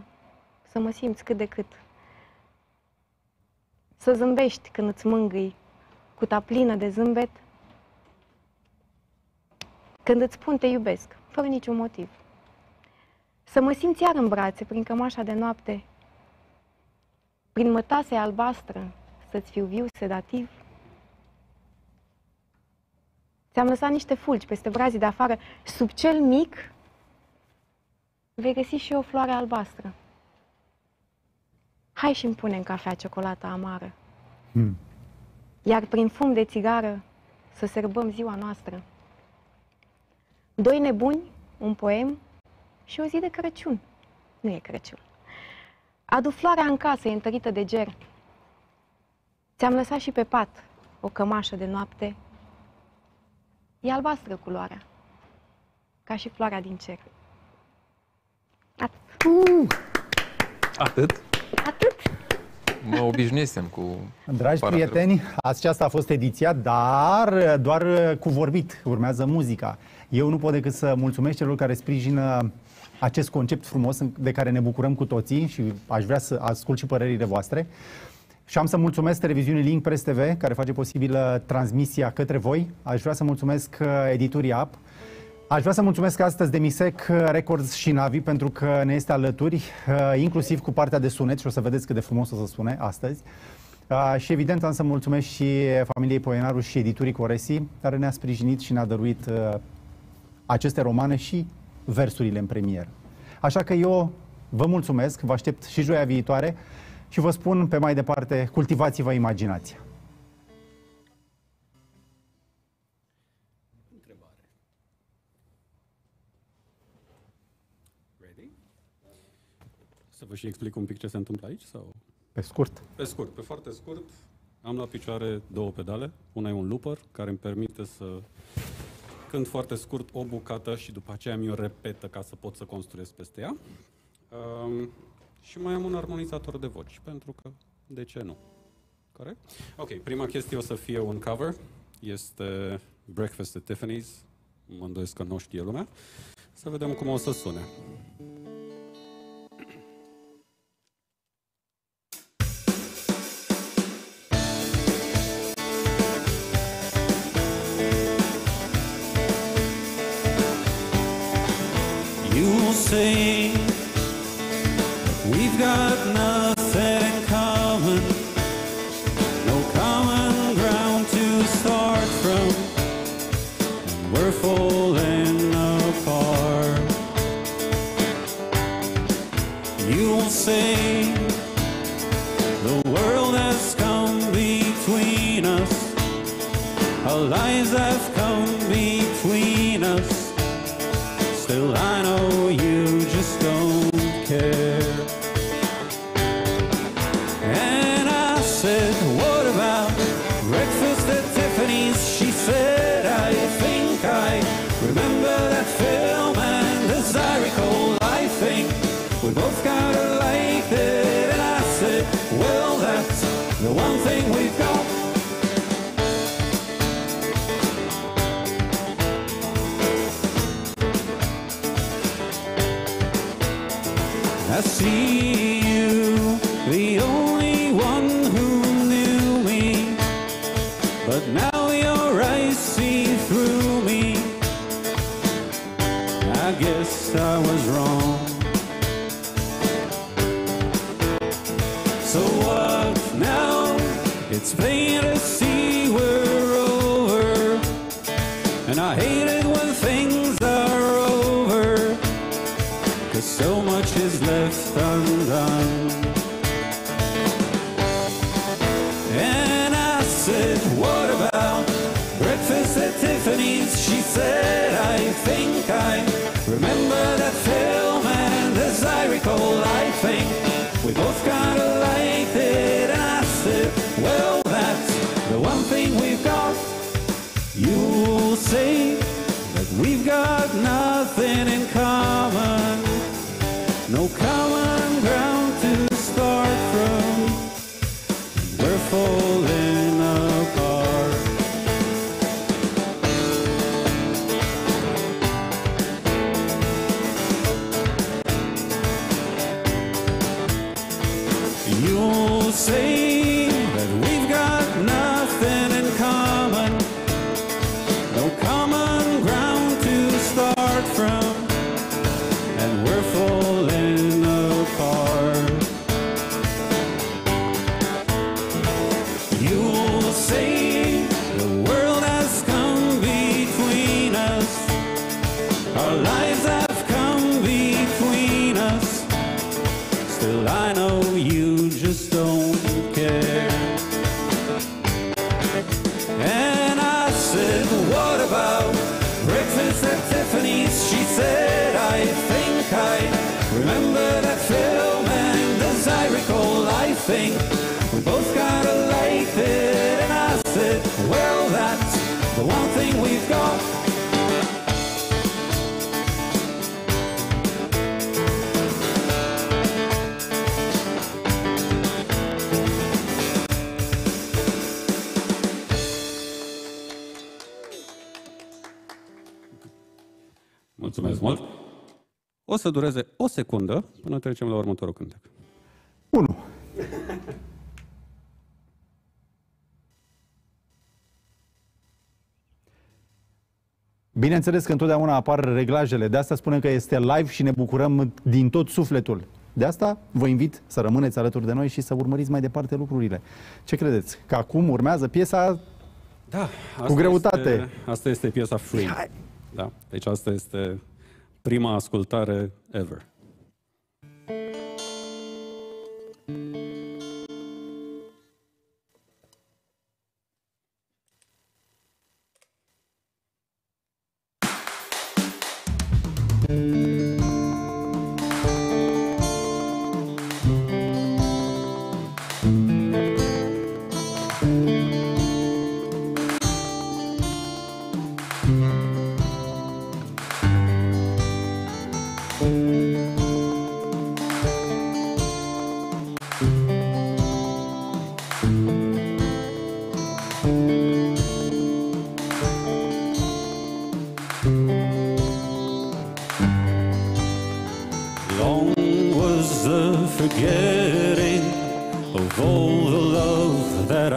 să mă simți cât de cât. Să zâmbești când îți mângâi cu plină de zâmbet, când îți spun te iubesc, fără niciun motiv. Să mă simți iar în brațe, prin cămașa de noapte, prin mătase albastră, să-ți fiu viu sedativ. Ți-am lăsat niște fulgi peste brazii de afară, sub cel mic vei găsi și o floare albastră. Hai și-mi pune în cafea ciocolata amară. Hmm. Iar prin fum de țigară să serbăm ziua noastră. Doi nebuni, un poem și o zi de Crăciun. Nu e Crăciun. Adu floarea în casă, e întărită de ger. Ți-am lăsat și pe pat o cămașă de noapte. E albastră culoarea, ca și floarea din cer. Atât. Uh! Atât? Atât. Mă obișnuiesem cu... Dragi paragraf. prieteni, aceasta a fost ediția, dar doar cu vorbit. Urmează muzica. Eu nu pot decât să mulțumesc celor care sprijină acest concept frumos de care ne bucurăm cu toții și aș vrea să ascult și părerile voastre. Și am să mulțumesc televiziunii Link Press TV, care face posibilă transmisia către voi. Aș vrea să mulțumesc uh, editurii App, Aș vrea să mulțumesc astăzi de Misec Records și Navi pentru că ne este alături, uh, inclusiv cu partea de sunet și o să vedeți cât de frumos o să sune astăzi. Uh, și evident am să mulțumesc și familiei Poenaru și editurii Coresi, care ne-a sprijinit și ne-a dăruit uh, aceste romane și versurile în premier. Așa că eu vă mulțumesc, vă aștept și joia viitoare și vă spun pe mai departe, cultivați-vă imaginația. Să vă și explic un pic ce se întâmplă aici? sau? Pe scurt. Pe scurt, pe foarte scurt. Am la picioare două pedale. Una e un looper care îmi permite să cânt foarte scurt o bucată și după aceea mi-o repetă ca să pot să construiesc peste ea. Um, și mai am un armonizator de voci, pentru că de ce nu? Corect? Ok, prima chestie o să fie un cover. Este Breakfast at Tiffany's. Mă îndoiesc că nu știe lumea. Să vedem cum o să sune. Say It's plain to see we're over. And I hate it when things are over. Cause so much is left undone. And I said, What about breakfast at Tiffany's? She said, I think I remember that film. And as I recall, I both say that we've got nothing in common. No common să dureze o secundă până trecem la următorul cântec. 1. Bineînțeles că întotdeauna apar reglajele, de asta spunem că este live și ne bucurăm din tot sufletul. De asta vă invit să rămâneți alături de noi și să urmăriți mai departe lucrurile. Ce credeți? Că acum urmează piesa Da, asta Cu greutate. Este, asta este piesa Free. Hai. Da, deci asta este prima ascultare ever.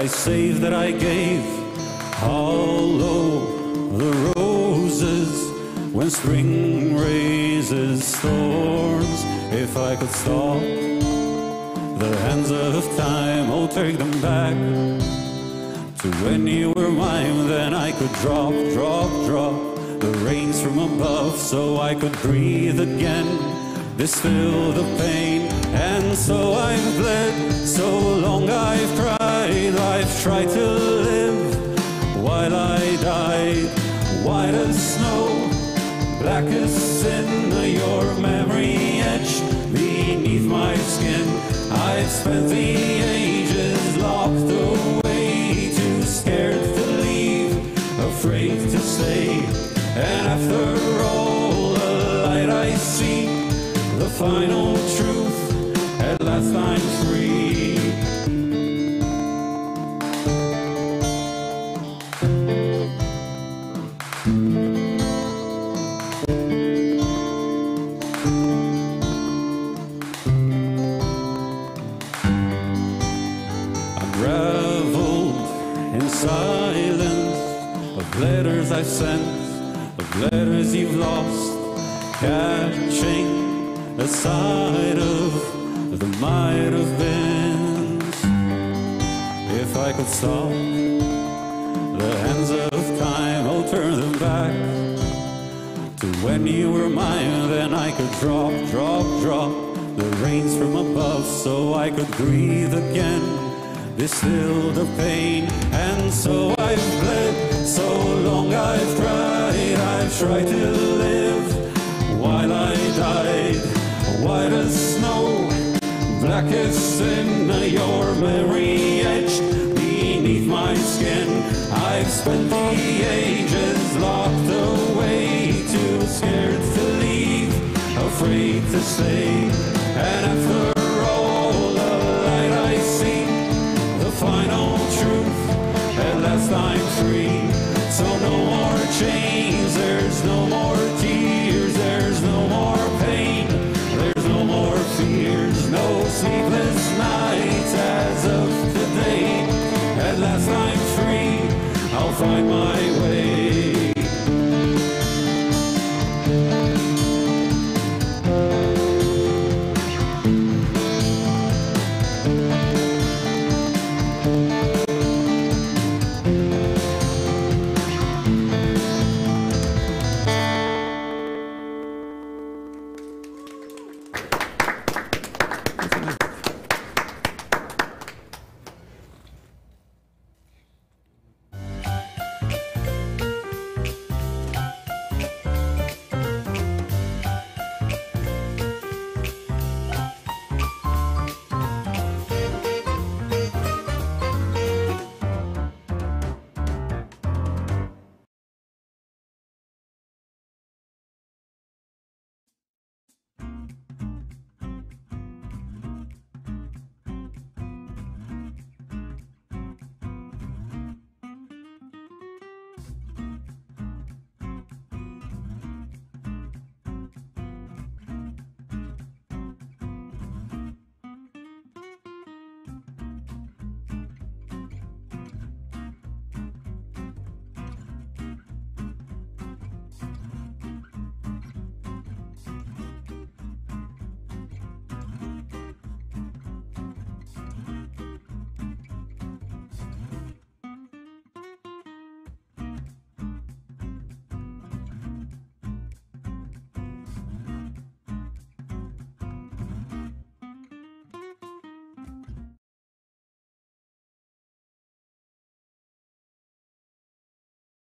I saved, that I gave. Hollow the roses when spring raises thorns. If I could stop the hands of time, I'll take them back to when you were mine. Then I could drop, drop, drop the rains from above so I could breathe again. This Distill the pain, and so I've bled. So long I've cried, I've tried to live while I die. White as snow, black as sin, your memory etched beneath my skin. I've spent the ages locked away, too scared to leave, afraid to stay. And after all, the light I see, the final truth, at last I'm free.